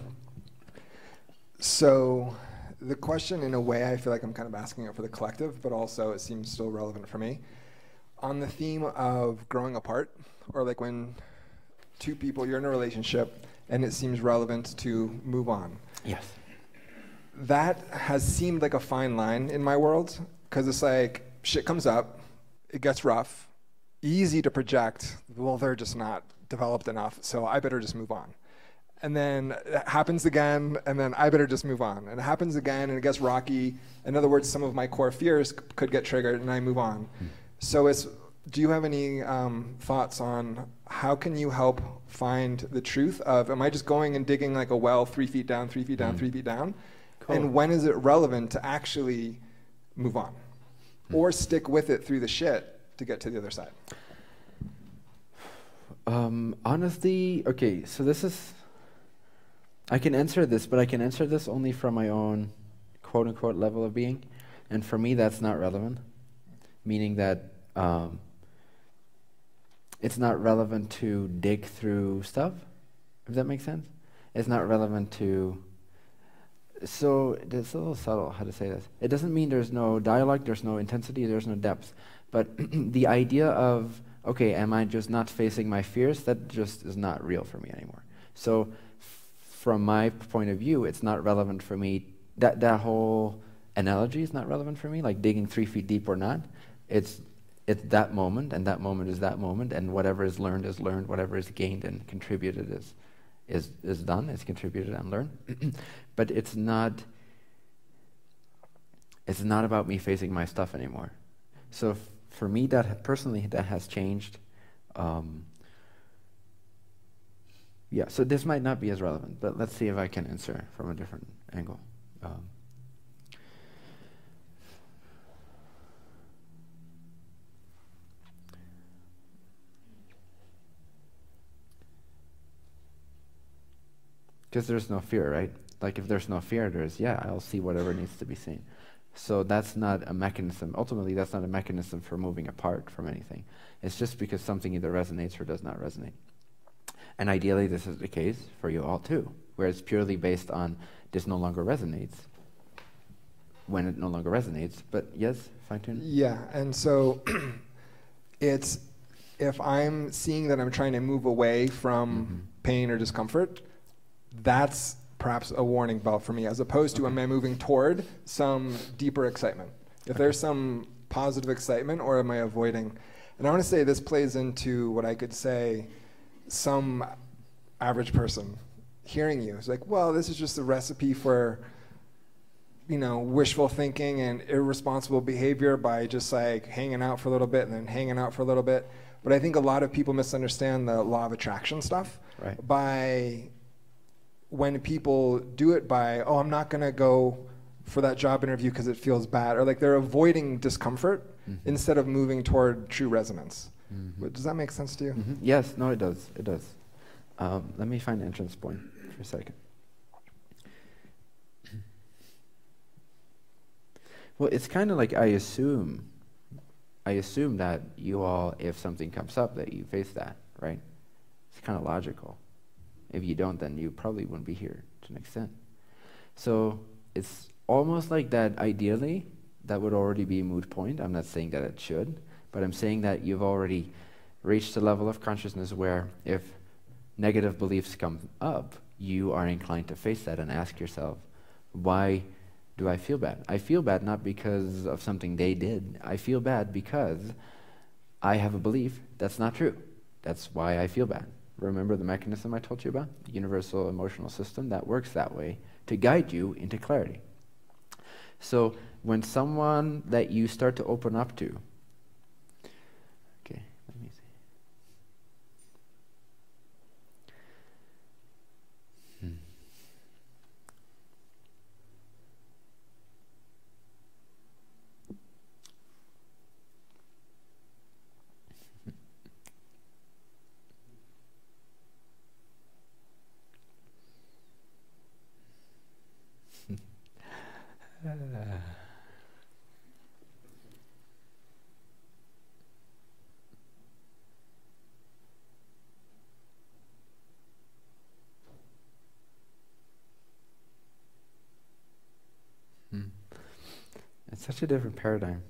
so the question, in a way, I feel like I'm kind of asking it for the collective, but also it seems still relevant for me. On the theme of growing apart, or like when two people, you're in a relationship and it seems relevant to move on. Yes. That has seemed like a fine line in my world because it's like shit comes up, it gets rough, easy to project, well, they're just not developed enough, so I better just move on. And then it happens again, and then I better just move on. And it happens again, and it gets rocky. In other words, some of my core fears c- could get triggered, and I move on. Mm. So it's, do you have any um, thoughts on how can you help find the truth of, am I just going and digging like a well three feet down, three feet down, mm. three feet down? Cool. And when is it relevant to actually move on? Mm. Or stick with it through the shit to get to the other side? Um, honestly, okay, so this is. I can answer this, but I can answer this only from my own quote unquote level of being. And for me, that's not relevant. Meaning that um, it's not relevant to dig through stuff, if that makes sense. It's not relevant to. So it's a little subtle how to say this. It doesn't mean there's no dialogue, there's no intensity, there's no depth. But the idea of, okay, am I just not facing my fears? That just is not real for me anymore. So, from my point of view, it's not relevant for me. That, that whole analogy is not relevant for me, like digging three feet deep or not. It's, it's that moment, and that moment is that moment, and whatever is learned is learned, whatever is gained and contributed is, is, is done, is contributed and learned. but it's not, it's not about me facing my stuff anymore. So for me, that personally, that has changed. Um, yeah, so this might not be as relevant, but let's see if I can answer from a different angle. Um, because there's no fear, right? Like if there's no fear, there's yeah, I'll see whatever needs to be seen. So that's not a mechanism. Ultimately, that's not a mechanism for moving apart from anything. It's just because something either resonates or does not resonate. And ideally, this is the case for you all too, where it's purely based on this no longer resonates when it no longer resonates. But yes, fine tune. Yeah, and so it's if I'm seeing that I'm trying to move away from mm-hmm. pain or discomfort, that's perhaps a warning bell for me, as opposed to am I moving toward some deeper excitement? If okay. there's some positive excitement, or am I avoiding? And I want to say this plays into what I could say some average person hearing you is like, well, this is just a recipe for you know wishful thinking and irresponsible behavior by just like hanging out for a little bit and then hanging out for a little bit. But I think a lot of people misunderstand the law of attraction stuff right. by when people do it by, oh, I'm not going to go for that job interview because it feels bad, or like they're avoiding discomfort mm-hmm. instead of moving toward true resonance. Mm-hmm. Does that make sense to you? Mm-hmm. Yes, no, it does. It does. Um, let me find entrance point for a second. Well, it's kind of like I assume, I assume that you all, if something comes up, that you face that, right? It's kind of logical. If you don't, then you probably wouldn't be here to an extent. So it's almost like that ideally, that would already be a moot point. I'm not saying that it should, but I'm saying that you've already reached a level of consciousness where if negative beliefs come up, you are inclined to face that and ask yourself, why do I feel bad? I feel bad not because of something they did. I feel bad because I have a belief that's not true. That's why I feel bad. Remember the mechanism I told you about? The universal emotional system that works that way to guide you into clarity. So when someone that you start to open up to, okay, let me see. Hmm. It's such a different paradigm.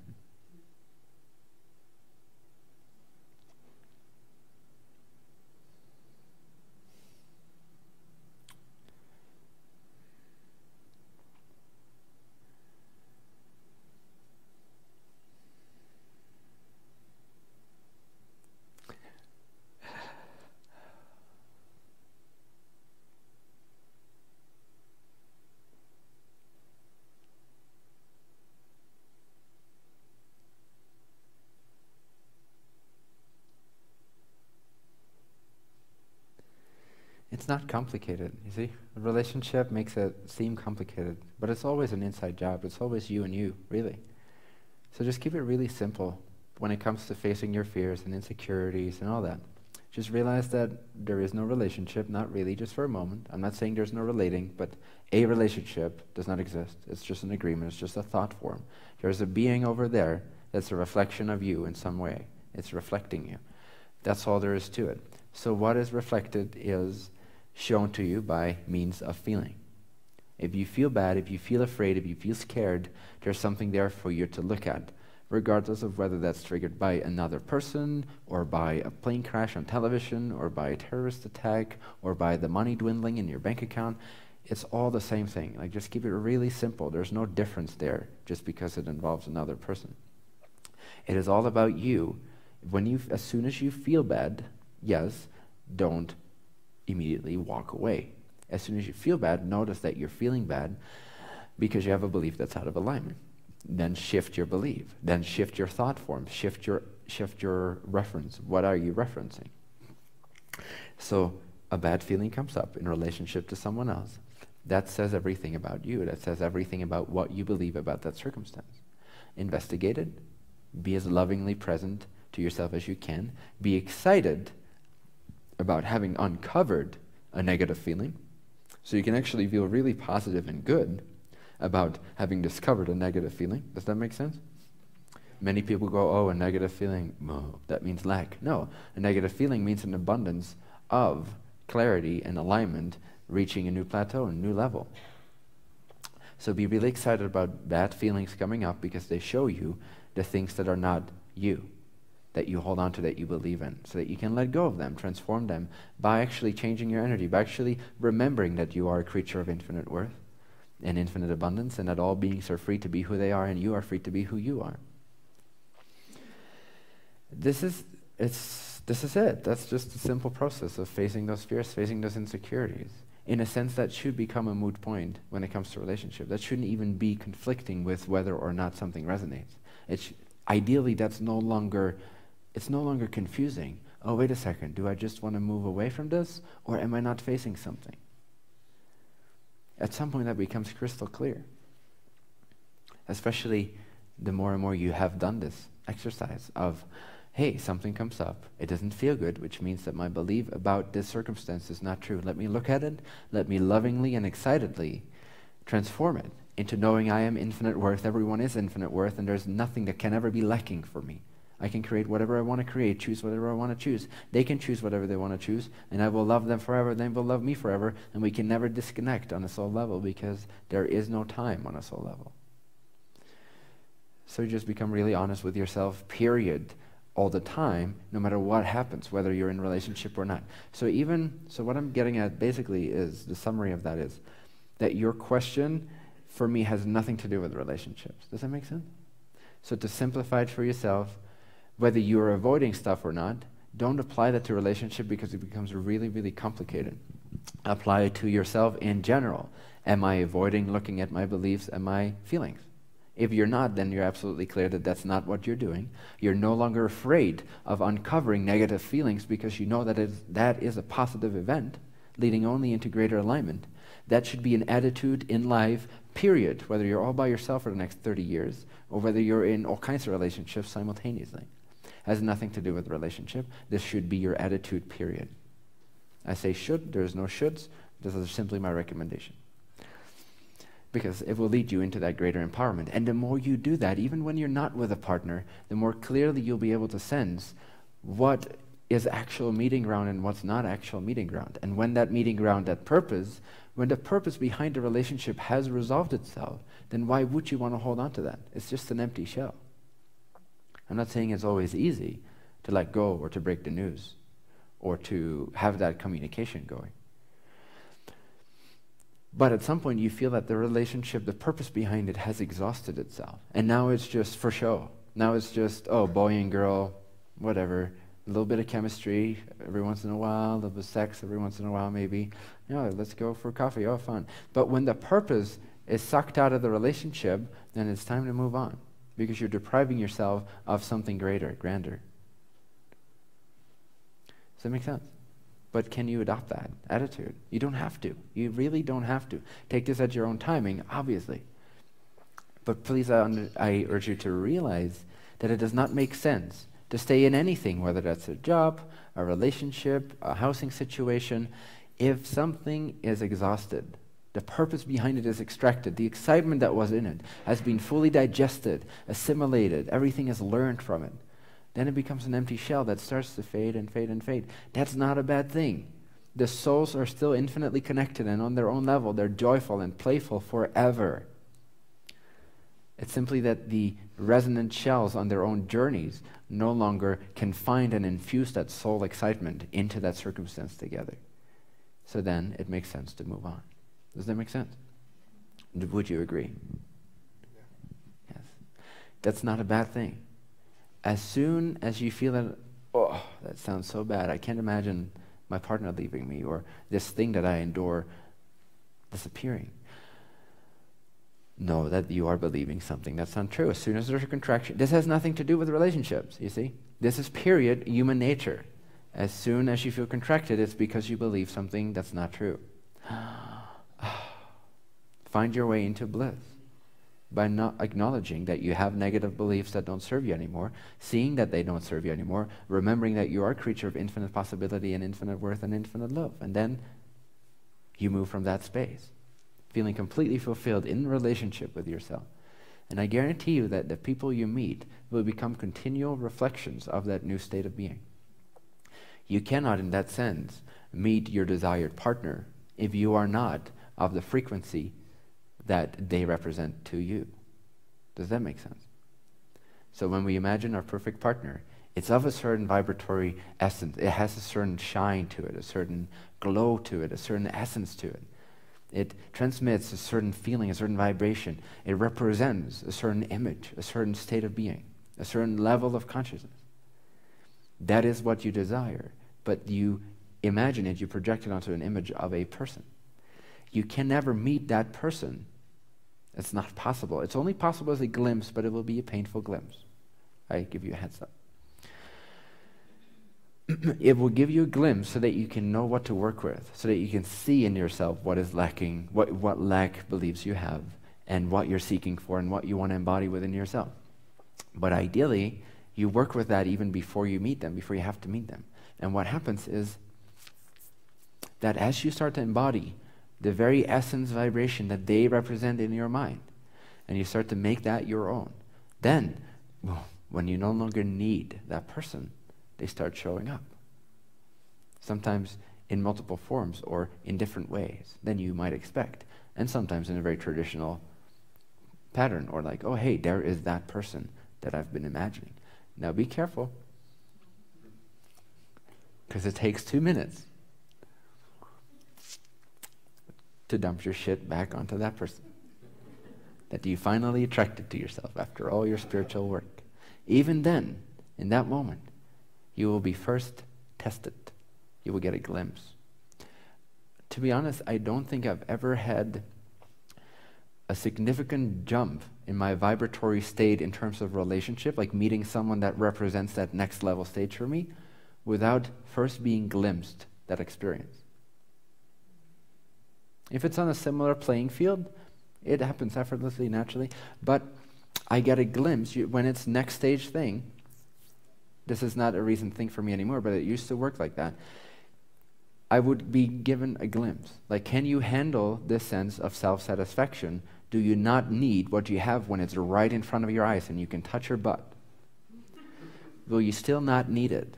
It's not complicated, you see? A relationship makes it seem complicated, but it's always an inside job. It's always you and you, really. So just keep it really simple when it comes to facing your fears and insecurities and all that. Just realize that there is no relationship, not really, just for a moment. I'm not saying there's no relating, but a relationship does not exist. It's just an agreement, it's just a thought form. There's a being over there that's a reflection of you in some way, it's reflecting you. That's all there is to it. So, what is reflected is shown to you by means of feeling. If you feel bad, if you feel afraid, if you feel scared, there's something there for you to look at, regardless of whether that's triggered by another person, or by a plane crash on television, or by a terrorist attack, or by the money dwindling in your bank account. It's all the same thing. Like, just keep it really simple. There's no difference there just because it involves another person. It is all about you. When you, as soon as you feel bad, yes, don't immediately walk away. As soon as you feel bad, notice that you're feeling bad because you have a belief that's out of alignment. Then shift your belief. Then shift your thought form. Shift your shift your reference. What are you referencing? So a bad feeling comes up in relationship to someone else. That says everything about you. That says everything about what you believe about that circumstance. Investigate it. Be as lovingly present to yourself as you can. Be excited about having uncovered a negative feeling. So you can actually feel really positive and good about having discovered a negative feeling. Does that make sense? Many people go, oh, a negative feeling, oh, that means lack. No, a negative feeling means an abundance of clarity and alignment reaching a new plateau, a new level. So be really excited about bad feelings coming up because they show you the things that are not you that you hold on to that you believe in so that you can let go of them, transform them by actually changing your energy, by actually remembering that you are a creature of infinite worth and infinite abundance and that all beings are free to be who they are and you are free to be who you are. This is it's this is it. That's just a simple process of facing those fears, facing those insecurities. In a sense, that should become a moot point when it comes to relationship. That shouldn't even be conflicting with whether or not something resonates. It's ideally that's no longer it's no longer confusing. Oh, wait a second. Do I just want to move away from this? Or am I not facing something? At some point, that becomes crystal clear. Especially the more and more you have done this exercise of, hey, something comes up. It doesn't feel good, which means that my belief about this circumstance is not true. Let me look at it. Let me lovingly and excitedly transform it into knowing I am infinite worth. Everyone is infinite worth, and there's nothing that can ever be lacking for me. I can create whatever I want to create, choose whatever I want to choose. They can choose whatever they want to choose, and I will love them forever. They will love me forever, and we can never disconnect on a soul level because there is no time on a soul level. So you just become really honest with yourself, period, all the time, no matter what happens, whether you're in relationship or not. So even so what I'm getting at basically is the summary of that is that your question for me has nothing to do with relationships. Does that make sense? So to simplify it for yourself, whether you're avoiding stuff or not, don't apply that to relationship because it becomes really, really complicated. Apply it to yourself in general. Am I avoiding looking at my beliefs and my feelings? If you're not, then you're absolutely clear that that's not what you're doing. You're no longer afraid of uncovering negative feelings because you know that that is a positive event leading only into greater alignment. That should be an attitude in life, period, whether you're all by yourself for the next 30 years or whether you're in all kinds of relationships simultaneously has nothing to do with relationship. This should be your attitude, period. I say should, there's no shoulds. This is simply my recommendation. because it will lead you into that greater empowerment. And the more you do that, even when you're not with a partner, the more clearly you'll be able to sense what is actual meeting ground and what's not actual meeting ground. And when that meeting ground, that purpose, when the purpose behind the relationship has resolved itself, then why would you want to hold on to that? It's just an empty shell. I'm not saying it's always easy to let go or to break the news or to have that communication going. But at some point, you feel that the relationship, the purpose behind it, has exhausted itself. And now it's just for show. Now it's just, oh, boy and girl, whatever. A little bit of chemistry every once in a while, a little bit of sex every once in a while, maybe. You know, let's go for coffee. Oh, fun. But when the purpose is sucked out of the relationship, then it's time to move on because you're depriving yourself of something greater, grander. Does that make sense? But can you adopt that attitude? You don't have to. You really don't have to. Take this at your own timing, obviously. But please, I, under, I urge you to realize that it does not make sense to stay in anything, whether that's a job, a relationship, a housing situation, if something is exhausted. The purpose behind it is extracted. The excitement that was in it has been fully digested, assimilated. Everything is learned from it then it becomes an empty shell that starts to fade and fade and fade. That's not a bad thing. The souls are still infinitely connected, and on their own level, they're joyful and playful forever. It's simply that the resonant shells on their own journeys no longer can find and infuse that soul excitement into that circumstance together. So then it makes sense to move on. Does that make sense? Would you agree? Yes. That's not a bad thing as soon as you feel that, oh, that sounds so bad, I can't imagine my partner leaving me or this thing that I endure disappearing. Know that you are believing something that's untrue. As soon as there's a contraction, this has nothing to do with relationships, you see? This is period human nature. As soon as you feel contracted, it's because you believe something that's not true. Find your way into bliss by not acknowledging that you have negative beliefs that don't serve you anymore, seeing that they don't serve you anymore, remembering that you are a creature of infinite possibility and infinite worth and infinite love. And then you move from that space, feeling completely fulfilled in relationship with yourself. And I guarantee you that the people you meet will become continual reflections of that new state of being. You cannot, in that sense, meet your desired partner if you are not of the frequency that they represent to you. Does that make sense? So when we imagine our perfect partner, it's of a certain vibratory essence. It has a certain shine to it, a certain glow to it, a certain essence to it. It transmits a certain feeling, a certain vibration. It represents a certain image, a certain state of being, a certain level of consciousness. That is what you desire, but you imagine it, you project it onto an image of a person. You can never meet that person it's not possible. It's only possible as a glimpse, but it will be a painful glimpse. I give you a heads up. it will give you a glimpse so that you can know what to work with, so that you can see in yourself what is lacking, what, what lack beliefs you have, and what you're seeking for, and what you want to embody within yourself. But ideally, you work with that even before you meet them, before you have to meet them. And what happens is that as you start to embody the very essence vibration that they represent in your mind. And you start to make that your own. Then, when you no longer need that person, they start showing up. Sometimes in multiple forms or in different ways than you might expect. And sometimes in a very traditional pattern, or like, oh, hey, there is that person that I've been imagining. Now be careful, because it takes two minutes to dump your shit back onto that person that you finally attracted to yourself after all your spiritual work. Even then, in that moment, you will be first tested. You will get a glimpse. To be honest, I don't think I've ever had a significant jump in my vibratory state in terms of relationship, like meeting someone that represents that next level stage for me, without first being glimpsed that experience. If it's on a similar playing field, it happens effortlessly, naturally. But I get a glimpse you, when it's next stage thing. This is not a recent thing for me anymore, but it used to work like that. I would be given a glimpse. Like, can you handle this sense of self satisfaction? Do you not need what you have when it's right in front of your eyes and you can touch your butt? Will you still not need it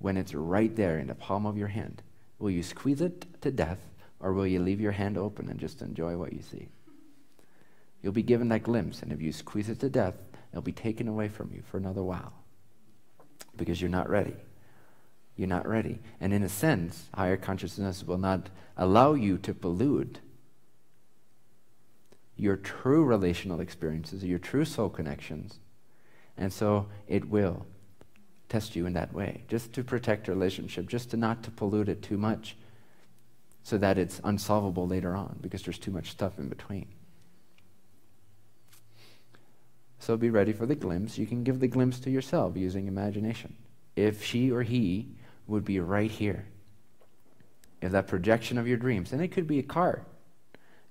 when it's right there in the palm of your hand? Will you squeeze it to death or will you leave your hand open and just enjoy what you see? You'll be given that glimpse, and if you squeeze it to death, it'll be taken away from you for another while because you're not ready. You're not ready. And in a sense, higher consciousness will not allow you to pollute your true relational experiences, your true soul connections. And so it will test you in that way, just to protect your relationship, just to not to pollute it too much so that it's unsolvable later on because there's too much stuff in between. So be ready for the glimpse. You can give the glimpse to yourself using imagination. If she or he would be right here, if that projection of your dreams, and it could be a car,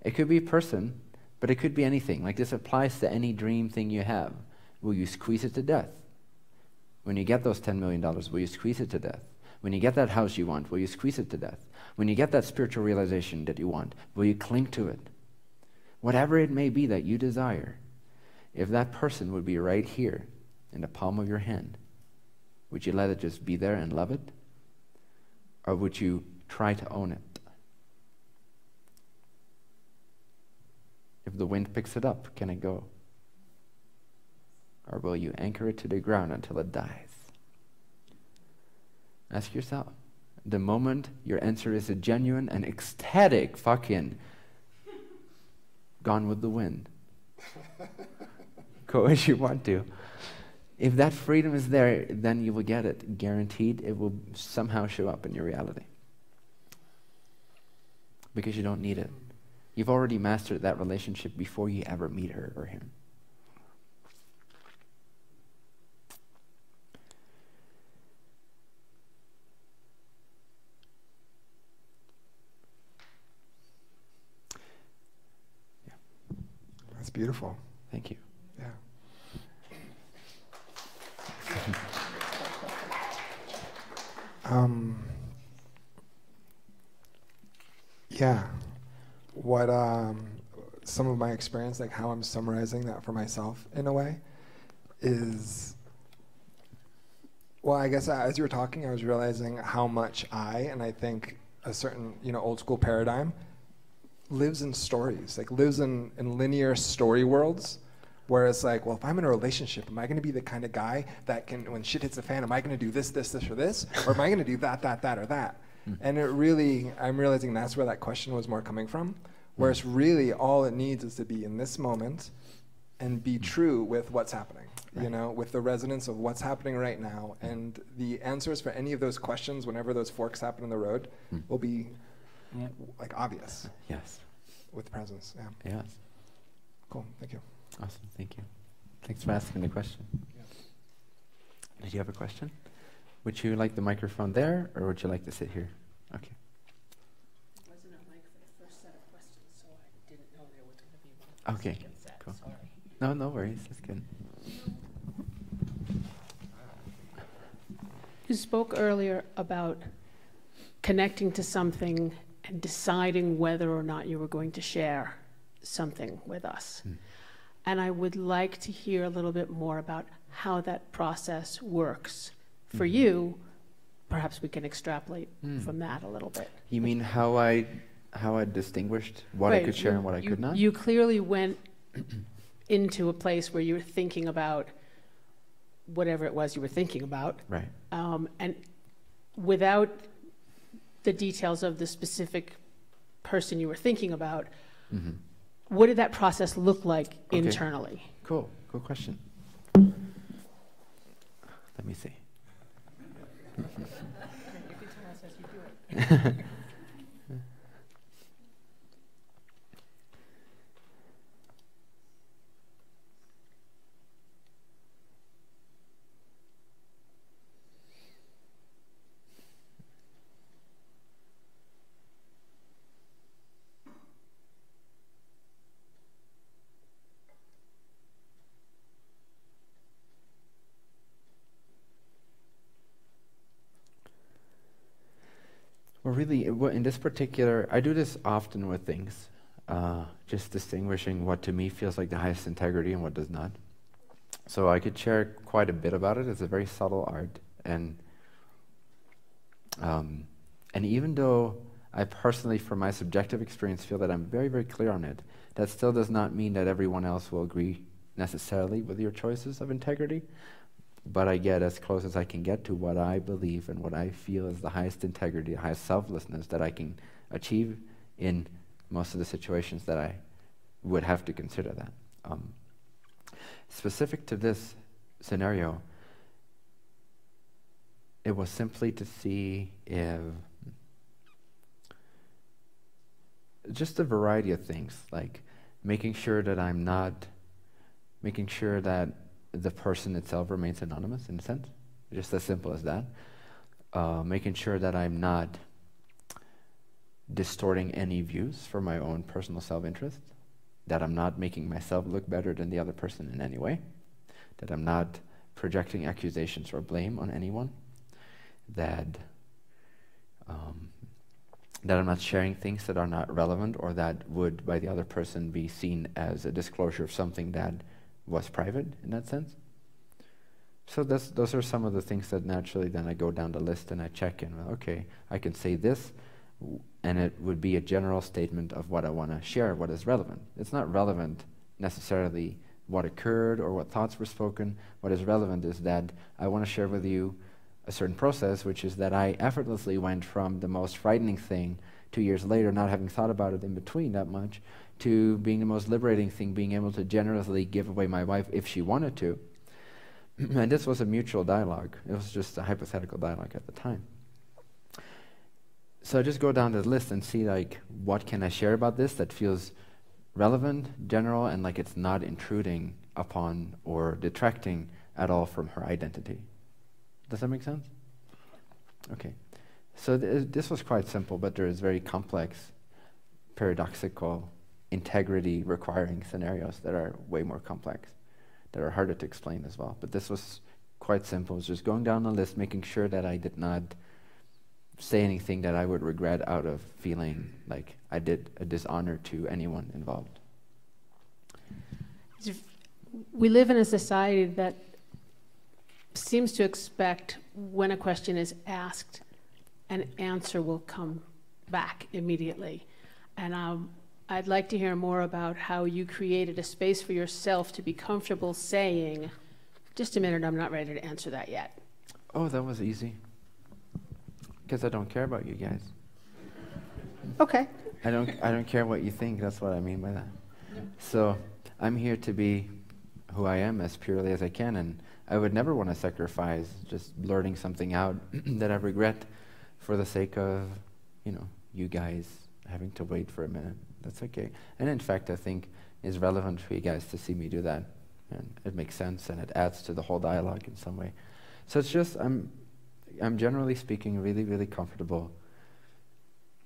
it could be a person, but it could be anything. Like this applies to any dream thing you have. Will you squeeze it to death? When you get those $10 million, will you squeeze it to death? When you get that house you want, will you squeeze it to death? When you get that spiritual realization that you want, will you cling to it? Whatever it may be that you desire, if that person would be right here in the palm of your hand, would you let it just be there and love it? Or would you try to own it? If the wind picks it up, can it go? Or will you anchor it to the ground until it dies? Ask yourself. The moment your answer is a genuine and ecstatic fucking gone with the wind. Go as you want to. If that freedom is there, then you will get it. Guaranteed, it will somehow show up in your reality. Because you don't need it. You've already mastered that relationship before you ever meet her or him. That's beautiful. Thank you. Yeah. Um, yeah. What um, some of my experience, like how I'm summarizing that for myself in a way, is well, I guess as you were talking, I was realizing how much I and I think a certain you know old school paradigm lives in stories, like lives in, in linear story worlds where it's like, well, if I'm in a relationship, am I going to be the kind of guy that can, when shit hits the fan, am I going to do this, this, this, or this? Or am I going to do that, that, that, or that? Mm. And it really, I'm realizing that's where that question was more coming from. Whereas mm. really all it needs is to be in this moment and be hmm. true with what's happening, right. you know, with the resonance of what's happening right now. And the answers for any of those questions, whenever those forks happen in the road, mm. will be like obvious. Yes. With presence, yeah. Yes. Cool, thank you. Awesome, thank you. Thanks for asking the question. Yeah. Did you have a question? Would you like the microphone there, or would you like to sit here? Okay. Wasn't a mic for the first set of questions, so I didn't know there was going to be one. Okay, cool. Sorry. No, no worries. That's good. You spoke earlier about connecting to something and deciding whether or not you were going to share something with us. Mm. And I would like to hear a little bit more about how that process works for mm. you. Perhaps we can extrapolate mm. from that a little bit. You mean how I how I distinguished what right. I could share you, and what I you, could not? You clearly went into a place where you were thinking about whatever it was you were thinking about. Right. Um, and without the details of the specific person you were thinking about, mm-hmm. what did that process look like okay. internally? Cool. Good question. Let me see. really, in this particular, I do this often with things, uh, just distinguishing what to me feels like the highest integrity and what does not. So I could share quite a bit about it. It's a very subtle art, and um, and even though I personally, from my subjective experience, feel that I'm very, very clear on it, that still does not mean that everyone else will agree necessarily with your choices of integrity but I get as close as I can get to what I believe and what I feel is the highest integrity, the highest selflessness that I can achieve in most of the situations that I would have to consider that. Um, specific to this scenario, it was simply to see if just a variety of things, like making sure that I'm not, making sure that the person itself remains anonymous in a sense, just as simple as that. Uh, making sure that I'm not distorting any views for my own personal self interest, that I'm not making myself look better than the other person in any way, that I'm not projecting accusations or blame on anyone, that um, that I'm not sharing things that are not relevant or that would by the other person be seen as a disclosure of something that was private in that sense. So those are some of the things that naturally then I go down the list and I check in. Well, okay, I can say this, and it would be a general statement of what I want to share, what is relevant. It's not relevant necessarily what occurred or what thoughts were spoken. What is relevant is that I want to share with you a certain process, which is that I effortlessly went from the most frightening thing two years later, not having thought about it in between that much, to being the most liberating thing, being able to generously give away my wife if she wanted to. and this was a mutual dialogue. It was just a hypothetical dialogue at the time. So I just go down the list and see like what can I share about this that feels relevant, general, and like it's not intruding upon or detracting at all from her identity. Does that make sense? Okay. So th- uh, this was quite simple, but there is very complex, paradoxical integrity requiring scenarios that are way more complex, that are harder to explain as well. But this was quite simple. It was just going down the list, making sure that I did not say anything that I would regret out of feeling like I did a dishonor to anyone involved. We live in a society that seems to expect when a question is asked, an answer will come back immediately. And um, I'd like to hear more about how you created a space for yourself to be comfortable saying, just a minute, I'm not ready to answer that yet. Oh, that was easy. Because I don't care about you guys. Okay. I don't, I don't care what you think. That's what I mean by that. So I'm here to be who I am as purely as I can. And I would never want to sacrifice just blurting something out that I regret for the sake of, you know, you guys having to wait for a minute that's okay. And in fact, I think it's relevant for you guys to see me do that. And it makes sense and it adds to the whole dialogue in some way. So it's just, I'm, I'm generally speaking really, really comfortable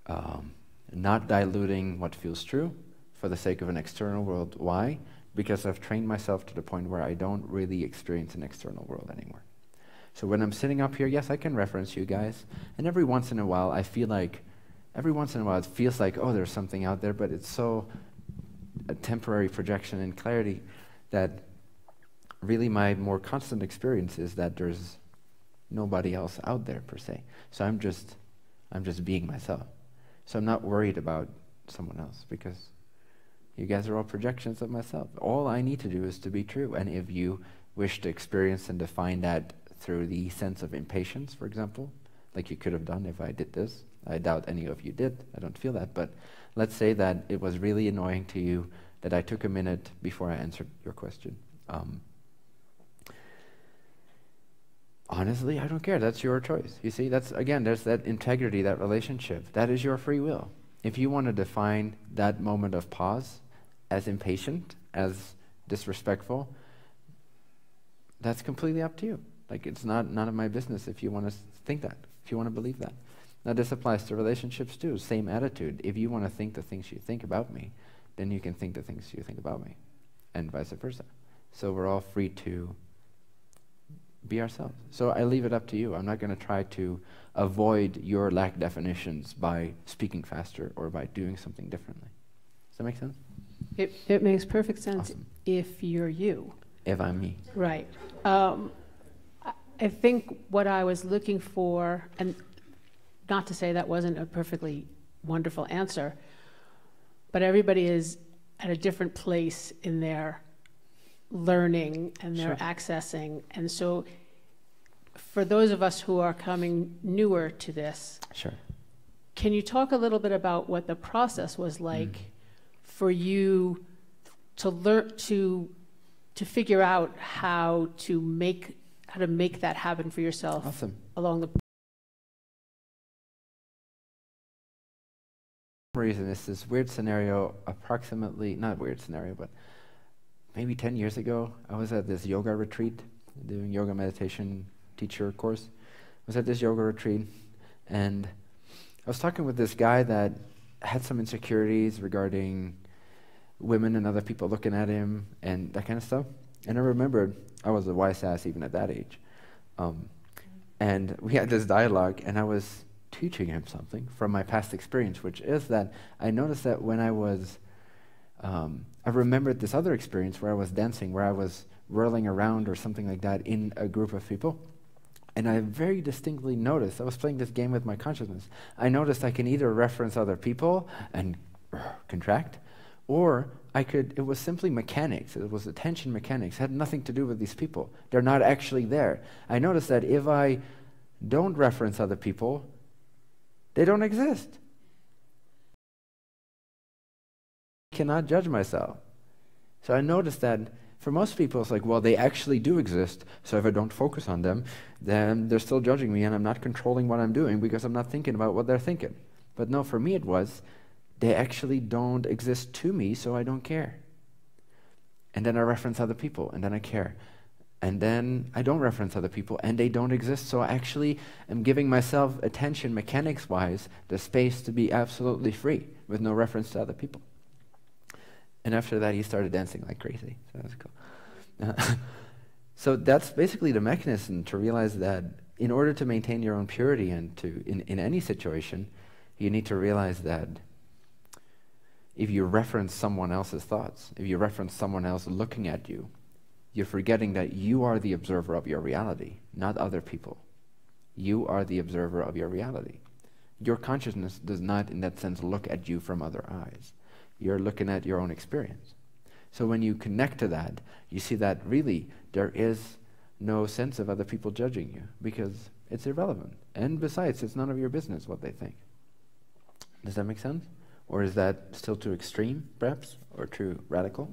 um, not diluting what feels true for the sake of an external world. Why? Because I've trained myself to the point where I don't really experience an external world anymore. So when I'm sitting up here, yes, I can reference you guys. And every once in a while, I feel like every once in a while it feels like, oh, there's something out there, but it's so a temporary projection and clarity that really my more constant experience is that there's nobody else out there per se. So I'm just I'm just being myself. So I'm not worried about someone else because you guys are all projections of myself. All I need to do is to be true. And if you wish to experience and define that through the sense of impatience, for example, like you could have done if I did this, I doubt any of you did. I don't feel that. But let's say that it was really annoying to you that I took a minute before I answered your question. Um, honestly, I don't care. That's your choice. You see, that's again, there's that integrity, that relationship. That is your free will. If you want to define that moment of pause as impatient, as disrespectful, that's completely up to you. Like it's not none of my business if you want to think that, if you want to believe that. Now, this applies to relationships too. Same attitude. If you want to think the things you think about me, then you can think the things you think about me, and vice versa. So we're all free to be ourselves. So I leave it up to you. I'm not going to try to avoid your lack definitions by speaking faster or by doing something differently. Does that make sense? It, it makes perfect sense Awesome. if you're you. If I'm me. Right. Um, I- think what I was looking for, and not to say that wasn't a perfectly wonderful answer, but everybody is at a different place in their learning and their Sure. accessing. And so for those of us who are coming newer to this, Sure. can you talk a little bit about what the process was mm-hmm. like for you to learn to to figure out how to make how to make that happen for yourself Awesome. along the reason it's this weird scenario approximately not weird scenario but maybe 10 years ago i was at this yoga retreat doing yoga meditation teacher course i was at this yoga retreat and i was talking with this guy that had some insecurities regarding women and other people looking at him and that kind of stuff and i remembered i was a wise ass even at that age um, and we had this dialogue and i was teaching him something from my past experience, which is that I noticed that when I was, um, I remembered this other experience where I was dancing, where I was whirling around or something like that in a group of people. And I very distinctly noticed, I was playing this game with my consciousness. I noticed I can either reference other people and uh, contract, or I could, it was simply mechanics. It was attention mechanics. It had nothing to do with these people. They're not actually there. I noticed that if I don't reference other people, they don't exist. I cannot judge myself. So I noticed that for most people, it's like, well, they actually do exist. So if I don't focus on them, then they're still judging me and I'm not controlling what I'm doing because I'm not thinking about what they're thinking. But no, for me, it was, they actually don't exist to me, so I don't care. And then I reference other people, and then I care. And then I don't reference other people, and they don't exist. So I actually am giving myself attention, mechanics wise, the space to be absolutely free with no reference to other people. And after that, he started dancing like crazy. So that was cool. So that's basically the mechanism to realize that in order to maintain your own purity and to, in, in any situation, you need to realize that if you reference someone else's thoughts, if you reference someone else looking at you, you're forgetting that you are the observer of your reality, not other people. You are the observer of your reality. Your consciousness does not, in that sense, look at you from other eyes. You're looking at your own experience. So when you connect to that, you see that really there is no sense of other people judging you because it's irrelevant. And besides, it's none of your business what they think. Does that make sense? Or is that still too extreme, perhaps, or too radical?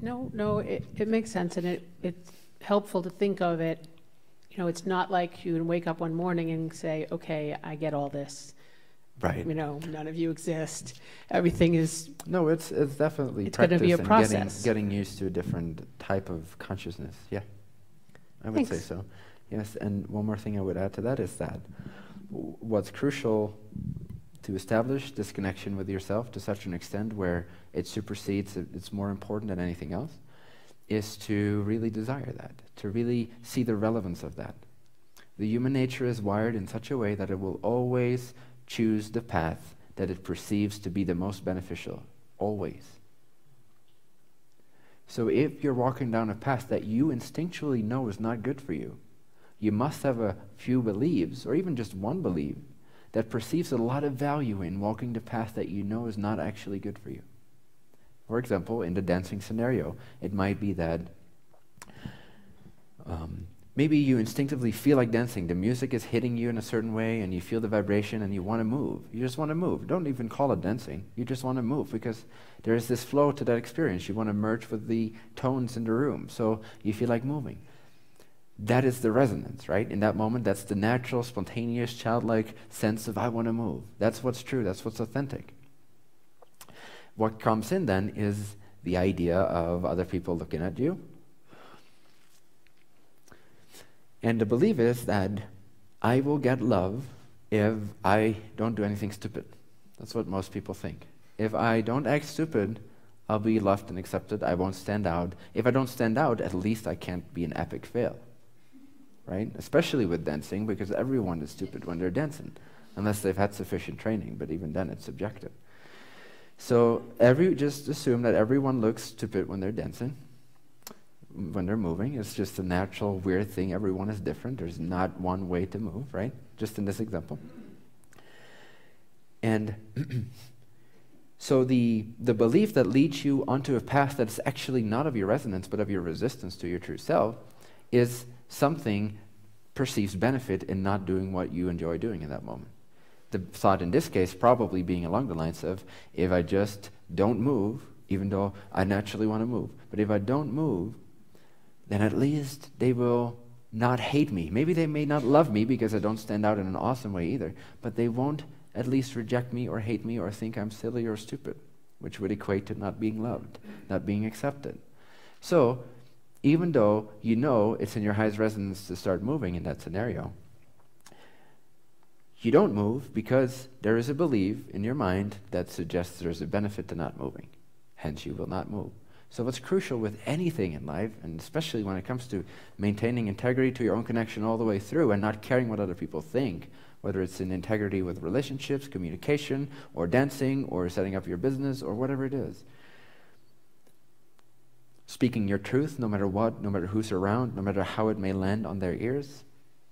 No, no, it, it makes sense, and it, it's helpful to think of it, you know, it's not like you can wake up one morning and say, okay, I get all this. Right. You know, none of you exist. Everything is, No, it's it's definitely It's gonna be a process. Getting, getting used to a different type of consciousness. Yeah, I would say so. Yes, and one more thing I would add to that is that w- what's crucial to establish this connection with yourself to such an extent where it supersedes, it's more important than anything else, is to really desire that, to really see the relevance of that. The human nature is wired in such a way that it will always choose the path that it perceives to be the most beneficial, always. So if you're walking down a path that you instinctually know is not good for you, you must have a few beliefs, or even just one belief, that perceives a lot of value in walking the path that you know is not actually good for you. For example, in the dancing scenario, it might be that um, maybe you instinctively feel like dancing. The music is hitting you in a certain way, and you feel the vibration, and you want to move. You just want to move. Don't even call it dancing. You just want to move because there is this flow to that experience. You want to merge with the tones in the room, so you feel like moving. That is the resonance, right? In that moment, that's the natural, spontaneous, childlike sense of I want to move. That's what's true. That's what's authentic. What comes in then is the idea of other people looking at you. And the belief is that I will get love if I don't do anything stupid. That's what most people think. If I don't act stupid, I'll be loved and accepted. I won't stand out. If I don't stand out, at least I can't be an epic fail. Right? Especially with dancing, because everyone is stupid when they're dancing, unless they've had sufficient training, but even then it's subjective. So every, just assume that everyone looks stupid when they're dancing, when they're moving. It's just a natural, weird thing. Everyone is different. There's not one way to move, right? Just in this example. And so the, the belief that leads you onto a path that's actually not of your resonance, but of your resistance to your true self, is something perceives benefit in not doing what you enjoy doing in that moment. The thought in this case probably being along the lines of if I just don't move, even though I naturally want to move, but if I don't move, then at least they will not hate me. Maybe they may not love me because I don't stand out in an awesome way either, but they won't at least reject me or hate me or think I'm silly or stupid, which would equate to not being loved, not being accepted. So, even though you know it's in your highest resonance to start moving in that scenario, you don't move because there is a belief in your mind that suggests there's a benefit to not moving. Hence, you will not move. So, what's crucial with anything in life, and especially when it comes to maintaining integrity to your own connection all the way through and not caring what other people think, whether it's in integrity with relationships, communication, or dancing, or setting up your business, or whatever it is, speaking your truth no matter what, no matter who's around, no matter how it may land on their ears,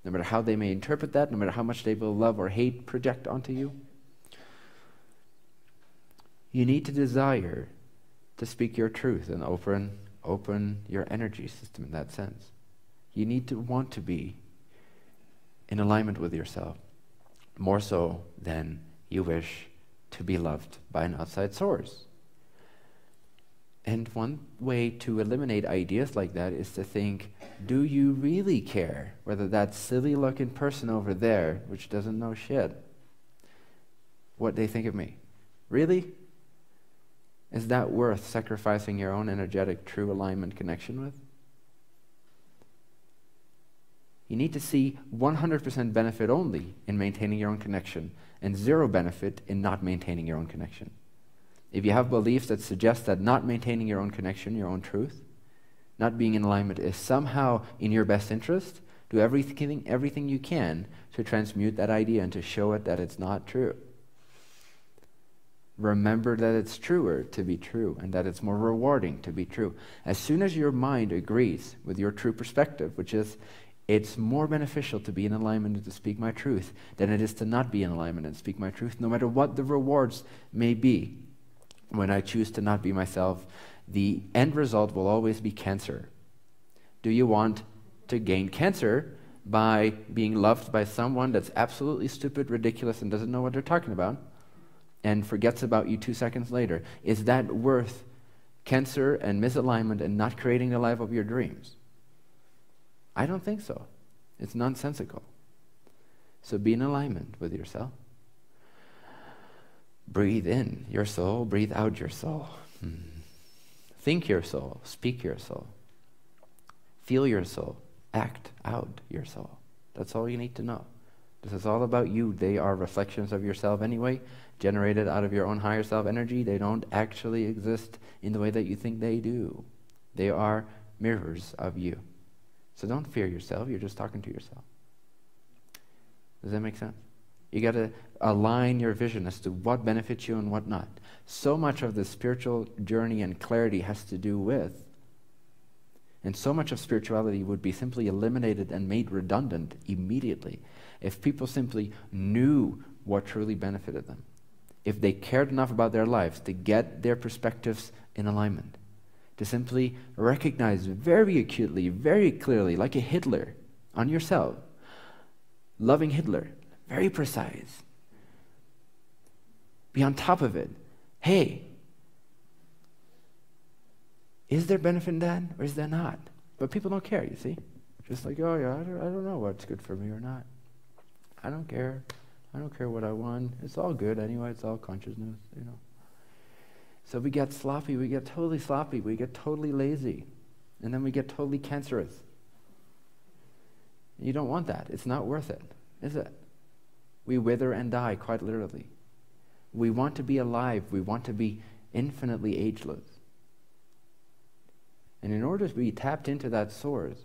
no matter how they may interpret that, no matter how much they will love or hate project onto you. You need to desire to speak your truth and open, open your energy system in that sense. You need to want to be in alignment with yourself, more so than you wish to be loved by an outside source. And one way to eliminate ideas like that is to think, do you really care whether that silly looking person over there, which doesn't know shit, what they think of me? Really? Is that worth sacrificing your own energetic, true alignment connection with? You need to see 100% benefit only in maintaining your own connection and zero benefit in not maintaining your own connection. If you have beliefs that suggest that not maintaining your own connection, your own truth, not being in alignment is somehow in your best interest, do everything, everything you can to transmute that idea and to show it that it's not true. Remember that it's truer to be true and that it's more rewarding to be true. As soon as your mind agrees with your true perspective, which is it's more beneficial to be in alignment and to speak my truth than it is to not be in alignment and speak my truth, no matter what the rewards may be when I choose to not be myself, the end result will always be cancer. Do you want to gain cancer by being loved by someone that's absolutely stupid, ridiculous, and doesn't know what they're talking about, and forgets about you two seconds later? Is that worth cancer and misalignment and not creating the life of your dreams? I don't think so. It's nonsensical. So be in alignment with yourself. Breathe in your soul, breathe out your soul. Hmm. Think your soul, speak your soul. Feel your soul, act out your soul. That's all you need to know. This is all about you. They are reflections of yourself anyway, generated out of your own higher self energy. They don't actually exist in the way that you think they do. They are mirrors of you. So don't fear yourself. You're just talking to yourself. Does that make sense? You got to align your vision as to what benefits you and what not. So much of the spiritual journey and clarity has to do with, and so much of spirituality would be simply eliminated and made redundant immediately if people simply knew what truly benefited them. If they cared enough about their lives to get their perspectives in alignment, to simply recognize very acutely, very clearly, like a Hitler on yourself, loving Hitler, very precise. Be on top of it. Hey, is there benefit in that or is there not? But people don't care, you see? Just like, oh, yeah, I don't, I don't know what's good for me or not. I don't care. I don't care what I want. It's all good anyway. It's all consciousness, you know. So we get sloppy. We get totally sloppy. We get totally lazy. And then we get totally cancerous. You don't want that. It's not worth it, is it? We wither and die, quite literally. We want to be alive. We want to be infinitely ageless. And in order to be tapped into that source,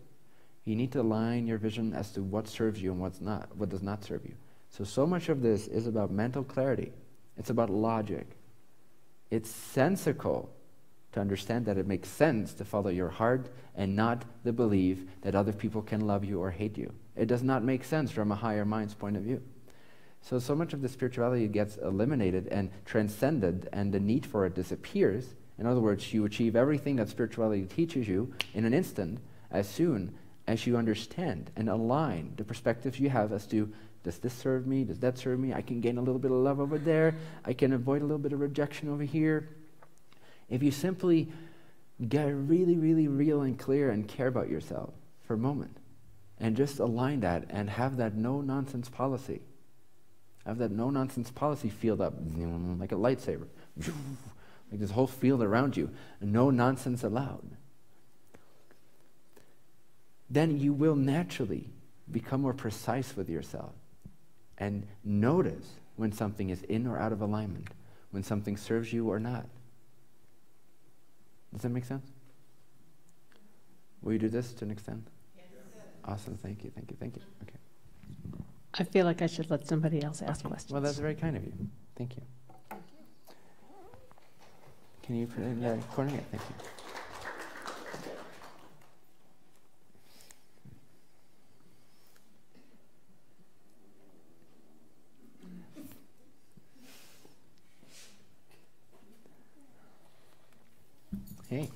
You need to align your vision as to what serves you and what's not, what does not serve you. So, so much of this is about mental clarity. It's about logic. It's sensical to understand that it makes sense to follow your heart and not the belief that other people can love you or hate you. It does not make sense from a higher mind's point of view. So, so much of the spirituality gets eliminated and transcended, and the need for it disappears. In other words, you achieve everything that spirituality teaches you in an instant as soon as you understand and align the perspectives you have as to does this serve me? Does that serve me? I can gain a little bit of love over there. I can avoid a little bit of rejection over here. If you simply get really, really real and clear and care about yourself for a moment and just align that and have that no nonsense policy, have that no nonsense policy field up like a lightsaber, like this whole field around you, no nonsense allowed, then you will naturally become more precise with yourself and notice when something is in or out of alignment, when something serves you or not. Does that make sense? Will you do this to an extent? Yes. Awesome. Thank you. Thank you. Thank you. Okay. I feel like I should let somebody else ask questions. Well, that's very kind of you. Thank you. Can you put it in the corner? Yeah, thank you. Hey.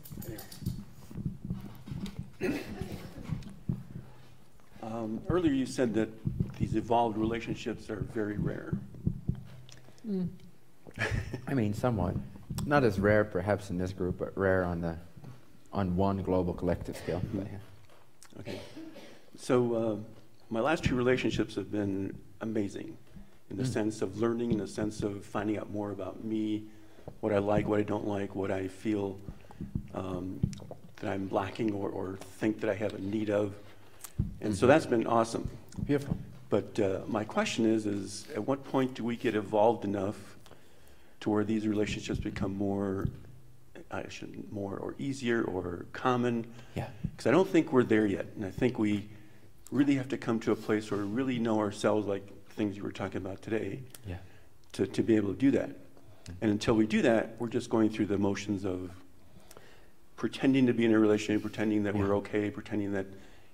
Um, earlier, you said that these evolved relationships are very rare. Mm. I mean, somewhat. Not as rare, perhaps, in this group, but rare on the on one global collective scale. Mm-hmm. Yeah. Okay. So, uh, my last two relationships have been amazing in the mm. sense of learning, in the sense of finding out more about me, what I like, what I don't like, what I feel um, that I'm lacking or, or think that I have a need of. And so that's been awesome. Beautiful. But uh, my question is, is at what point do we get evolved enough to where these relationships become more, I should more or easier or common? Yeah. Because I don't think we're there yet, and I think we really have to come to a place where we really know ourselves, like things you were talking about today. Yeah. To to be able to do that, and until we do that, we're just going through the motions of pretending to be in a relationship, pretending that yeah. we're okay, pretending that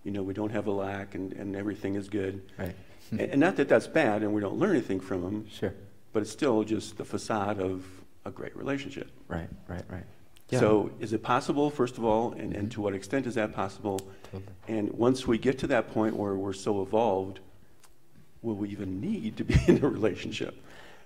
you know we don't have a lack and, and everything is good. Right. Hmm. and, and, not that that's bad and we don't learn anything from them. Sure. But it's still just the facade of a great relationship. Right. Right. Right. Yeah. So is it possible, first of all, and, and mm-hmm. to what extent is that possible? Totally. And once we get to that point where we're so evolved, will we even need to be in a relationship?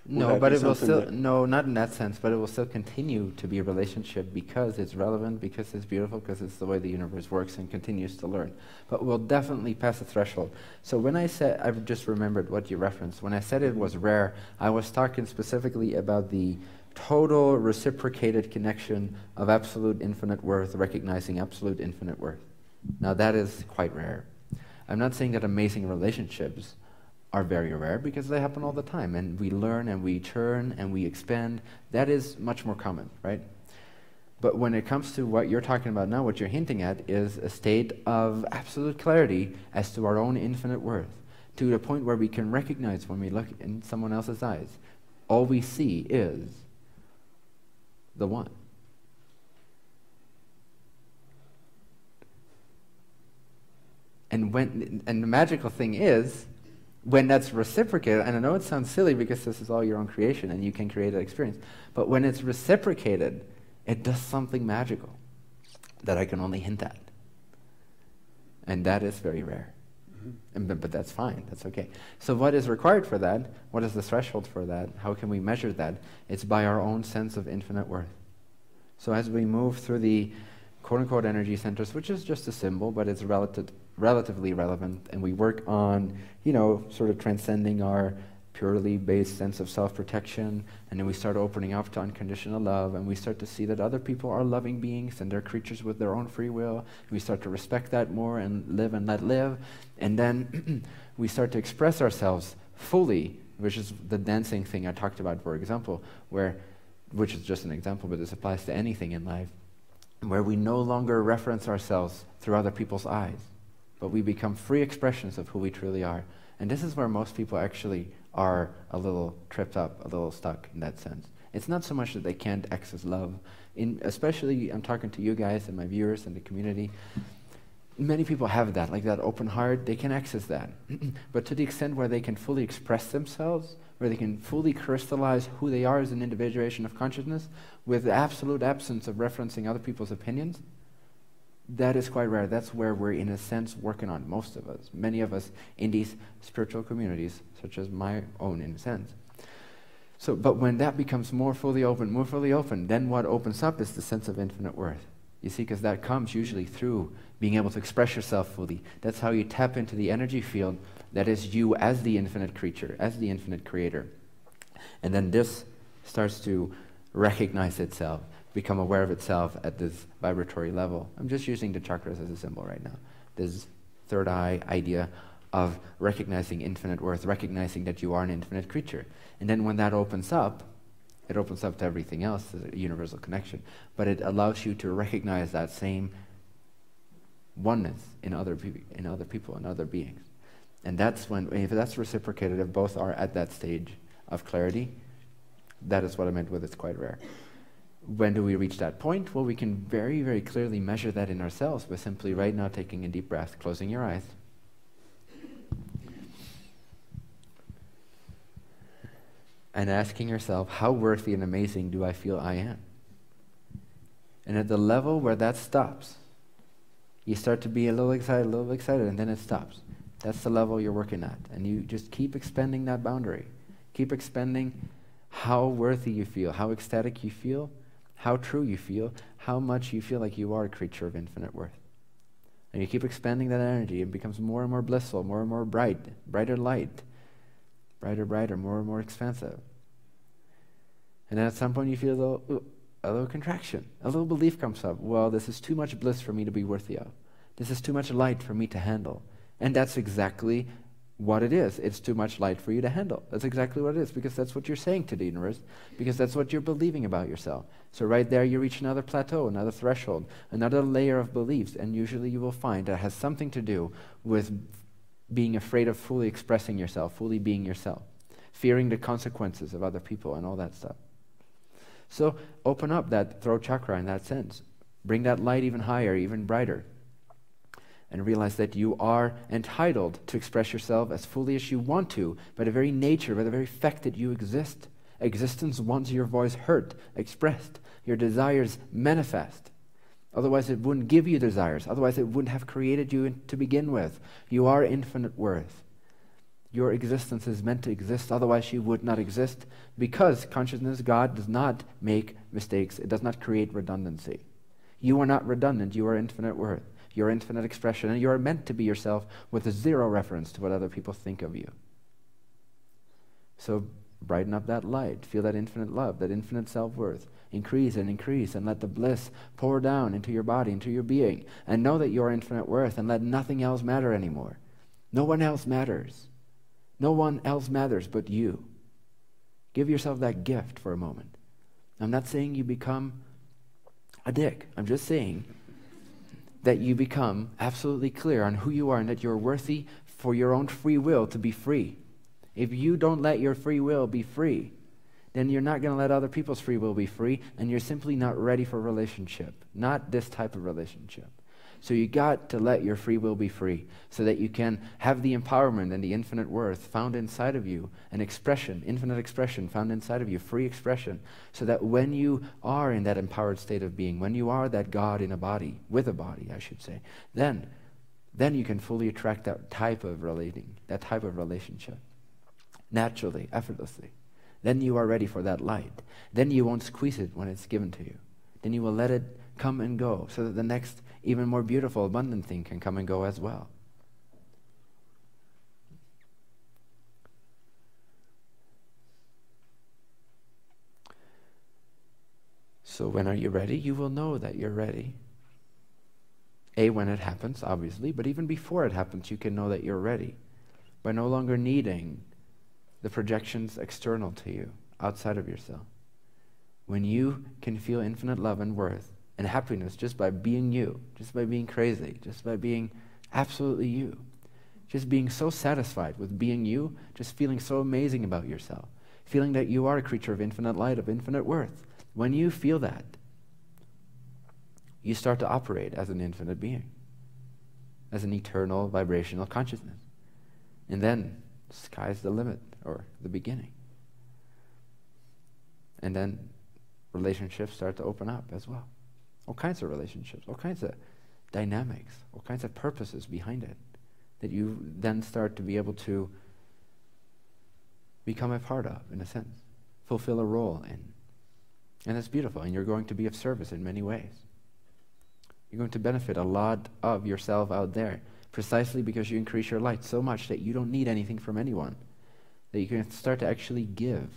No, but it will still, no, not in that sense, but it will still continue to be a relationship because it's relevant, because it's beautiful, because it's the way the universe works and continues to learn. But we'll definitely pass the threshold. So when I said, I've just remembered what you referenced. When I said it was rare, I was talking specifically about the total reciprocated connection of absolute infinite worth, recognizing absolute infinite worth. Now that is quite rare. I'm not saying that amazing relationships are very rare because they happen all the time and we learn and we turn and we expand. That is much more common, right? But when it comes to what you're talking about now, what you're hinting at is a state of absolute clarity as to our own infinite worth, to the point where we can recognize when we look in someone else's eyes, all we see is the one. And when and the magical thing is when that's reciprocated, and I know it sounds silly because this is all your own creation and you can create that experience, but when it's reciprocated, it does something magical that I can only hint at. And that is very rare. Mm-hmm. And, but, but that's fine, that's okay. So, what is required for that? What is the threshold for that? How can we measure that? It's by our own sense of infinite worth. So, as we move through the quote unquote energy centers, which is just a symbol, but it's relative, relatively relevant, and we work on, you know, sort of transcending our purely based sense of self protection, and then we start opening up to unconditional love, and we start to see that other people are loving beings and they're creatures with their own free will. We start to respect that more and live and let live, and then we start to express ourselves fully, which is the dancing thing I talked about, for example, where, which is just an example, but this applies to anything in life, where we no longer reference ourselves through other people's eyes but we become free expressions of who we truly are. And this is where most people actually are a little tripped up, a little stuck in that sense. It's not so much that they can't access love, in, especially I'm talking to you guys and my viewers and the community. Many people have that, like that open heart, they can access that. but to the extent where they can fully express themselves, where they can fully crystallize who they are as an individuation of consciousness with the absolute absence of referencing other people's opinions, that is quite rare. That's where we're, in a sense, working on, most of us, many of us in these spiritual communities, such as my own, in a sense. So, but when that becomes more fully open, more fully open, then what opens up is the sense of infinite worth. You see, because that comes usually through being able to express yourself fully. That's how you tap into the energy field that is you as the infinite creature, as the infinite creator. And then this starts to recognize itself, become aware of itself at this vibratory level. I'm just using the chakras as a symbol right now. This third eye idea of recognizing infinite worth, recognizing that you are an infinite creature. And then when that opens up, it opens up to everything else, a universal connection. But it allows you to recognize that same oneness in other, in other people, in other beings. And that's when, if that's reciprocated, if both are at that stage of clarity, that is what I meant with it's quite rare. When do we reach that point? Well, we can very, very clearly measure that in ourselves by simply right now taking a deep breath, closing your eyes. And asking yourself, how worthy and amazing do I feel I am? And at the level where that stops, you start to be a little excited, a little excited, and then it stops. That's the level you're working at. And you just keep expanding that boundary. Keep expanding how worthy you feel, how ecstatic you feel, how true you feel, how much you feel like you are a creature of infinite worth. And you keep expanding that energy, it becomes more and more blissful, more and more bright, brighter light, brighter, brighter, more and more expansive. And then at some point you feel a little, a little contraction, a little belief comes up. Well, this is too much bliss for me to be worthy of. This is too much light for me to handle. And that's exactly what it is. It's too much light for you to handle. That's exactly what it is because that's what you're saying to the universe, because that's what you're believing about yourself. So, right there, you reach another plateau, another threshold, another layer of beliefs, and usually you will find that has something to do with being afraid of fully expressing yourself, fully being yourself, fearing the consequences of other people, and all that stuff. So, open up that throat chakra in that sense. Bring that light even higher, even brighter and realize that you are entitled to express yourself as fully as you want to by the very nature, by the very fact that you exist. Existence wants your voice heard, expressed, your desires manifest. Otherwise, it wouldn't give you desires. Otherwise, it wouldn't have created you to begin with. You are infinite worth. Your existence is meant to exist, otherwise, you would not exist because consciousness, God, does not make mistakes. It does not create redundancy. You are not redundant, you are infinite worth your infinite expression, and you are meant to be yourself with a zero reference to what other people think of you. So brighten up that light, feel that infinite love, that infinite self worth. Increase and increase, and let the bliss pour down into your body, into your being, and know that you are infinite worth, and let nothing else matter anymore. No one else matters. No one else matters but you. Give yourself that gift for a moment. I'm not saying you become a dick. I'm just saying that you become absolutely clear on who you are and that you're worthy for your own free will to be free. If you don't let your free will be free, then you're not going to let other people's free will be free, and you're simply not ready for relationship, not this type of relationship. So you got to let your free will be free so that you can have the empowerment and the infinite worth found inside of you, an expression, infinite expression found inside of you, free expression, so that when you are in that empowered state of being, when you are that God in a body, with a body, I should say, then then you can fully attract that type of relating, that type of relationship. Naturally, effortlessly. Then you are ready for that light. Then you won't squeeze it when it's given to you. Then you will let it come and go so that the next even more beautiful, abundant thing can come and go as well. So, when are you ready? You will know that you're ready. A, when it happens, obviously, but even before it happens, you can know that you're ready by no longer needing the projections external to you, outside of yourself. When you can feel infinite love and worth, and happiness just by being you, just by being crazy, just by being absolutely you. Just being so satisfied with being you, just feeling so amazing about yourself, feeling that you are a creature of infinite light, of infinite worth. When you feel that, you start to operate as an infinite being, as an eternal vibrational consciousness. And then, sky's the limit, or the beginning. And then relationships start to open up as well. All kinds of relationships, all kinds of dynamics, all kinds of purposes behind it that you then start to be able to become a part of, in a sense, fulfill a role in. And it's beautiful, and you're going to be of service in many ways. You're going to benefit a lot of yourself out there precisely because you increase your light so much that you don't need anything from anyone, that you can start to actually give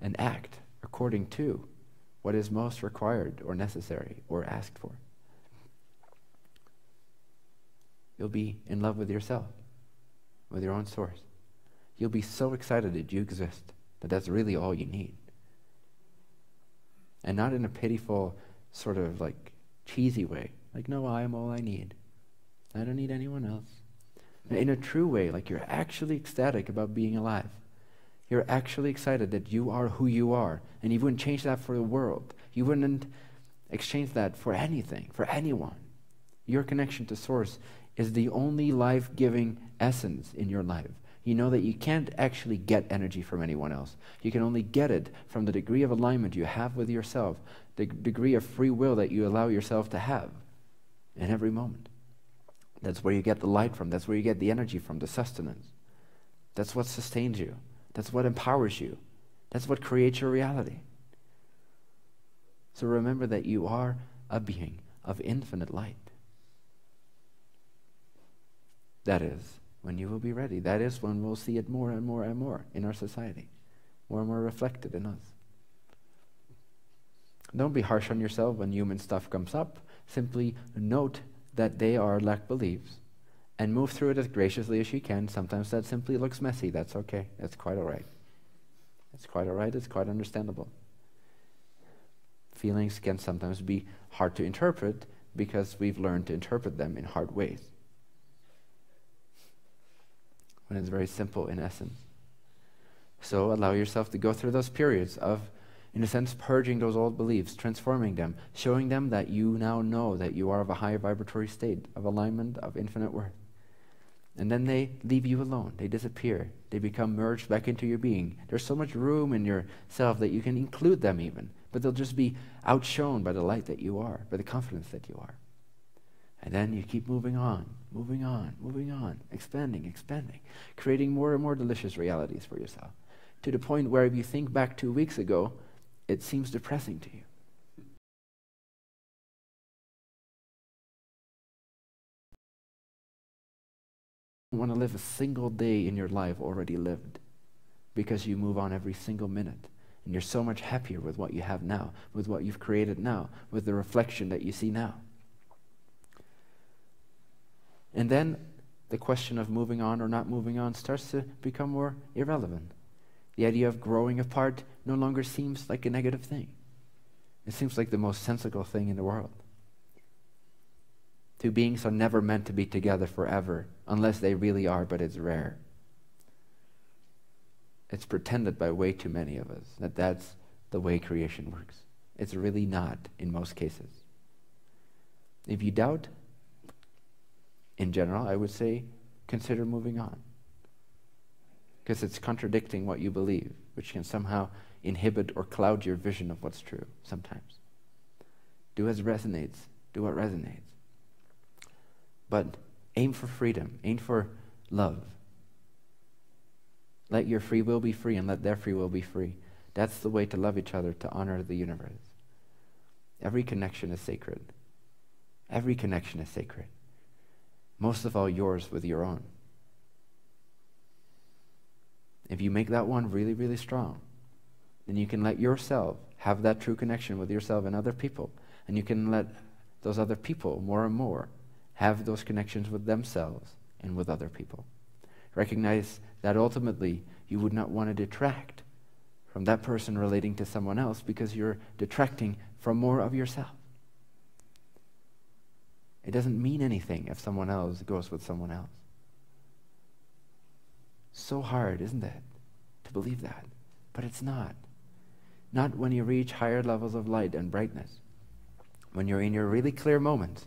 and act according to what is most required or necessary or asked for. You'll be in love with yourself, with your own source. You'll be so excited that you exist that that's really all you need. And not in a pitiful, sort of like cheesy way, like, no, I am all I need. I don't need anyone else. In a true way, like you're actually ecstatic about being alive. You're actually excited that you are who you are, and you wouldn't change that for the world. You wouldn't exchange that for anything, for anyone. Your connection to Source is the only life giving essence in your life. You know that you can't actually get energy from anyone else. You can only get it from the degree of alignment you have with yourself, the degree of free will that you allow yourself to have in every moment. That's where you get the light from. That's where you get the energy from, the sustenance. That's what sustains you. That's what empowers you. That's what creates your reality. So remember that you are a being of infinite light. That is when you will be ready. That is when we'll see it more and more and more in our society, more and more reflected in us. Don't be harsh on yourself when human stuff comes up. Simply note that they are lack beliefs and move through it as graciously as you can. Sometimes that simply looks messy. That's okay. That's quite all right. It's quite all right. It's quite understandable. Feelings can sometimes be hard to interpret because we've learned to interpret them in hard ways. When it's very simple in essence. So allow yourself to go through those periods of in a sense, purging those old beliefs, transforming them, showing them that you now know that you are of a higher vibratory state of alignment, of infinite worth. And then they leave you alone. They disappear. They become merged back into your being. There's so much room in yourself that you can include them even, but they'll just be outshone by the light that you are, by the confidence that you are. And then you keep moving on, moving on, moving on, expanding, expanding, creating more and more delicious realities for yourself. To the point where if you think back two weeks ago, it seems depressing to you. You want to live a single day in your life already lived because you move on every single minute. And you're so much happier with what you have now, with what you've created now, with the reflection that you see now. And then the question of moving on or not moving on starts to become more irrelevant. The idea of growing apart no longer seems like a negative thing. It seems like the most sensible thing in the world. Two beings are never meant to be together forever, unless they really are, but it's rare. It's pretended by way too many of us that that's the way creation works. It's really not in most cases. If you doubt, in general, I would say consider moving on because it's contradicting what you believe, which can somehow inhibit or cloud your vision of what's true sometimes. Do as resonates, do what resonates. But aim for freedom, aim for love. Let your free will be free and let their free will be free. That's the way to love each other, to honor the universe. Every connection is sacred. Every connection is sacred. Most of all, yours with your own. If you make that one really, really strong, then you can let yourself have that true connection with yourself and other people. And you can let those other people more and more have those connections with themselves and with other people. Recognize that ultimately you would not want to detract from that person relating to someone else because you're detracting from more of yourself. It doesn't mean anything if someone else goes with someone else. So hard, isn't it, to believe that? But it's not. Not when you reach higher levels of light and brightness. When you're in your really clear moments,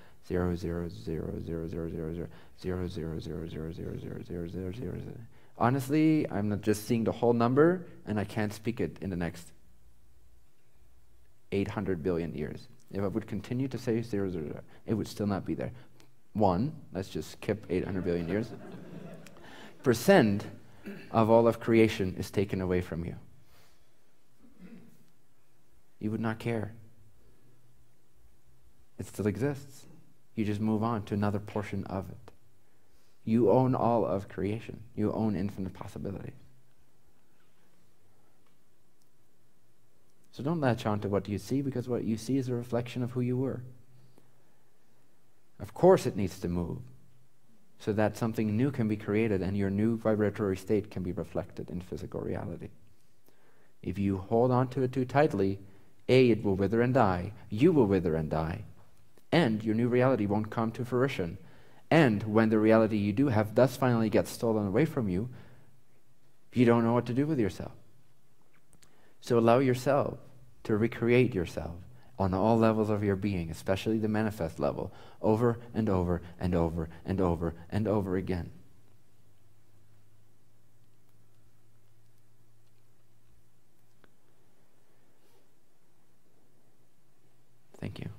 zero zero zero zero zero zero zero zero zero zero zero zero zero zero zero zero zero Honestly, I'm not just seeing the whole number and I can't speak it in the next 800 billion years. If I would continue to say zero, zero, zero, it would still not be there. One, let's just skip 800 billion years. Percent of all of creation is taken away from you. You would not care. It still exists. You just move on to another portion of it. You own all of creation, you own infinite possibilities. So don't latch on to what you see because what you see is a reflection of who you were. Of course, it needs to move so that something new can be created and your new vibratory state can be reflected in physical reality. If you hold on to it too tightly, A, it will wither and die, you will wither and die, and your new reality won't come to fruition. And when the reality you do have does finally get stolen away from you, you don't know what to do with yourself. So allow yourself to recreate yourself on all levels of your being, especially the manifest level, over and over and over and over and over again. Thank you.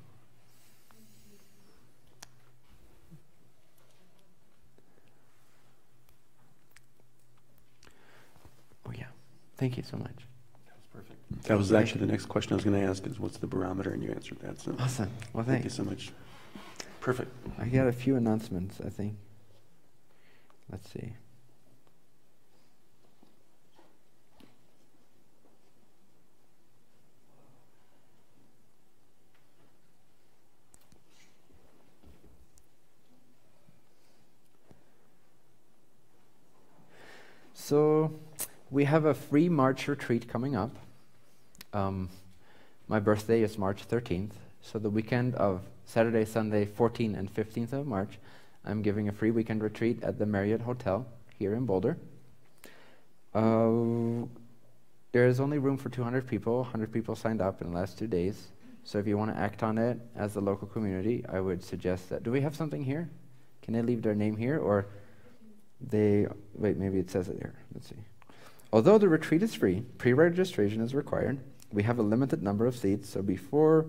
Oh, yeah. Thank you so much. That was perfect. That was actually the next question I was going to ask is what's the barometer, and you answered that. So Awesome. Well, thank you so much. Perfect. I got a few announcements, I think. Let's see. So, we have a free March retreat coming up. Um, my birthday is March 13th, so the weekend of Saturday, Sunday, 14th and 15th of March, I'm giving a free weekend retreat at the Marriott Hotel here in Boulder. Uh, there is only room for 200 people. 100 people signed up in the last two days. So if you want to act on it as a local community, I would suggest that. Do we have something here? Can they leave their name here, or they? Wait, maybe it says it here. Let's see. Although the retreat is free, pre-registration is required. We have a limited number of seats, so before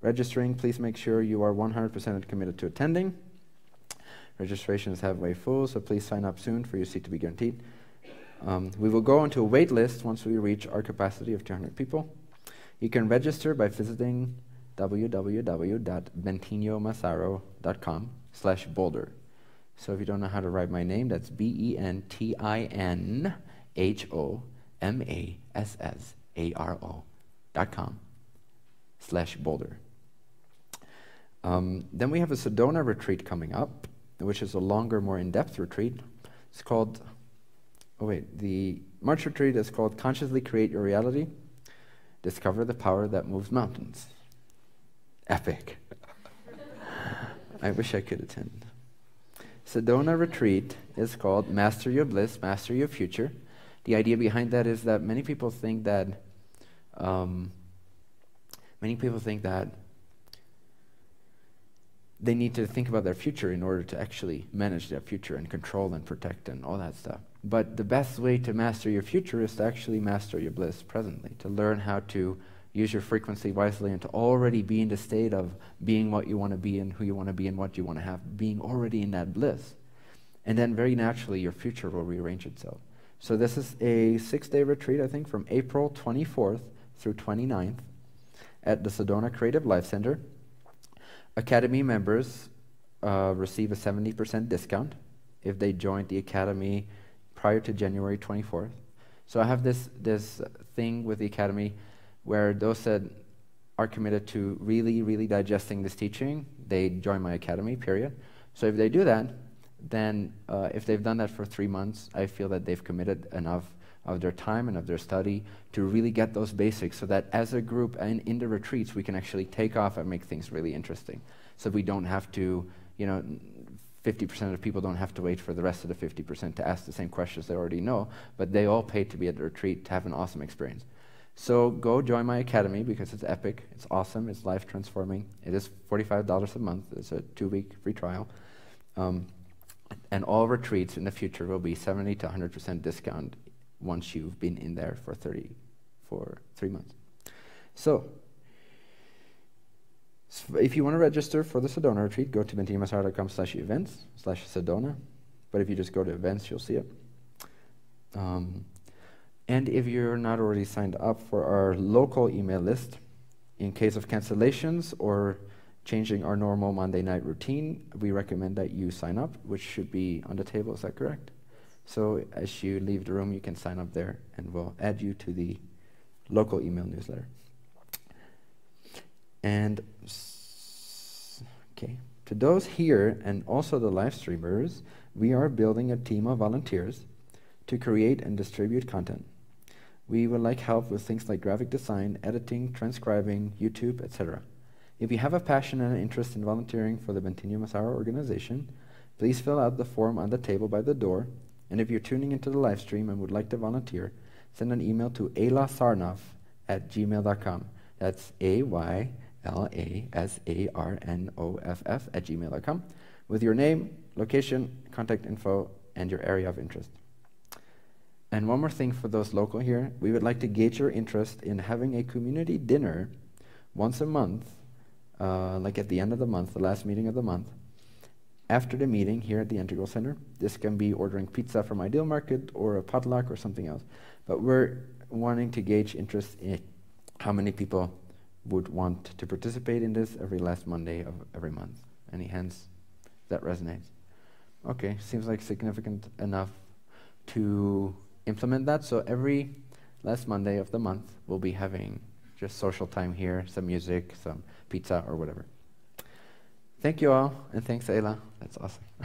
registering, please make sure you are 100% committed to attending. Registration is halfway full, so please sign up soon for your seat to be guaranteed. Um, we will go into a wait list once we reach our capacity of 200 people. You can register by visiting www.bentinhomassaro.com slash boulder. So if you don't know how to write my name, that's B-E-N-T-I-N-H-O-M-A-S-S-A-R-O dot com slash boulder. Um, then we have a Sedona retreat coming up, which is a longer, more in-depth retreat. It's called, oh wait, the March retreat is called Consciously Create Your Reality, Discover the Power That Moves Mountains. Epic. I wish I could attend. Sedona retreat is called Master Your Bliss, Master Your Future. The idea behind that is that many people think that um, many people think that they need to think about their future in order to actually manage their future and control and protect and all that stuff. But the best way to master your future is to actually master your bliss presently, to learn how to use your frequency wisely and to already be in the state of being what you want to be and who you want to be and what you want to have, being already in that bliss. And then very naturally, your future will rearrange itself. So this is a six-day retreat, I think, from April 24th through 29th at the Sedona Creative Life Center. Academy members uh, receive a 70% discount if they joined the academy prior to January 24th. So I have this, this thing with the academy where those that are committed to really, really digesting this teaching, they join my academy, period. So if they do that, then uh, if they've done that for three months, I feel that they've committed enough of their time and of their study to really get those basics so that as a group and in the retreats, we can actually take off and make things really interesting. So we don't have to, you know, 50% of people don't have to wait for the rest of the 50% to ask the same questions they already know, but they all paid to be at the retreat to have an awesome experience. So go join my academy because it's epic, it's awesome, it's life transforming. It is $45 a month, it's a two week free trial. Um, and all retreats in the future will be 70 to 100% discount once you've been in there for 30 for three months. So, if you want to register for the Sedona retreat, go to bentinhomassaro.com slash events slash Sedona. But if you just go to events, you'll see it. Um, and if you're not already signed up for our local email list, in case of cancellations or changing our normal Monday night routine, we recommend that you sign up, which should be on the table. Is that correct? So as you leave the room, you can sign up there, and we'll add you to the local email newsletter. And okay, to those here and also the live streamers, we are building a team of volunteers to create and distribute content. We would like help with things like graphic design, editing, transcribing, YouTube, etc. If you have a passion and an interest in volunteering for the Bentinho Massaro organization, please fill out the form on the table by the door. And if you're tuning into the live stream and would like to volunteer, send an email to aylasarnoff at gmail.com. That's A Y L A S A R N O F F at gmail.com with your name, location, contact info, and your area of interest. And one more thing for those local here, we would like to gauge your interest in having a community dinner once a month uh, like at the end of the month, the last meeting of the month. After the meeting here at the Integral Center, this can be ordering pizza from Ideal Market or a potluck or something else. But we're wanting to gauge interest in how many people would want to participate in this every last Monday of every month. Any hands? That resonates. Okay, seems like significant enough to implement that. So every last Monday of the month, we'll be having just social time here, some music, some pizza or whatever. Thank you all, and thanks, Ayla. That's awesome.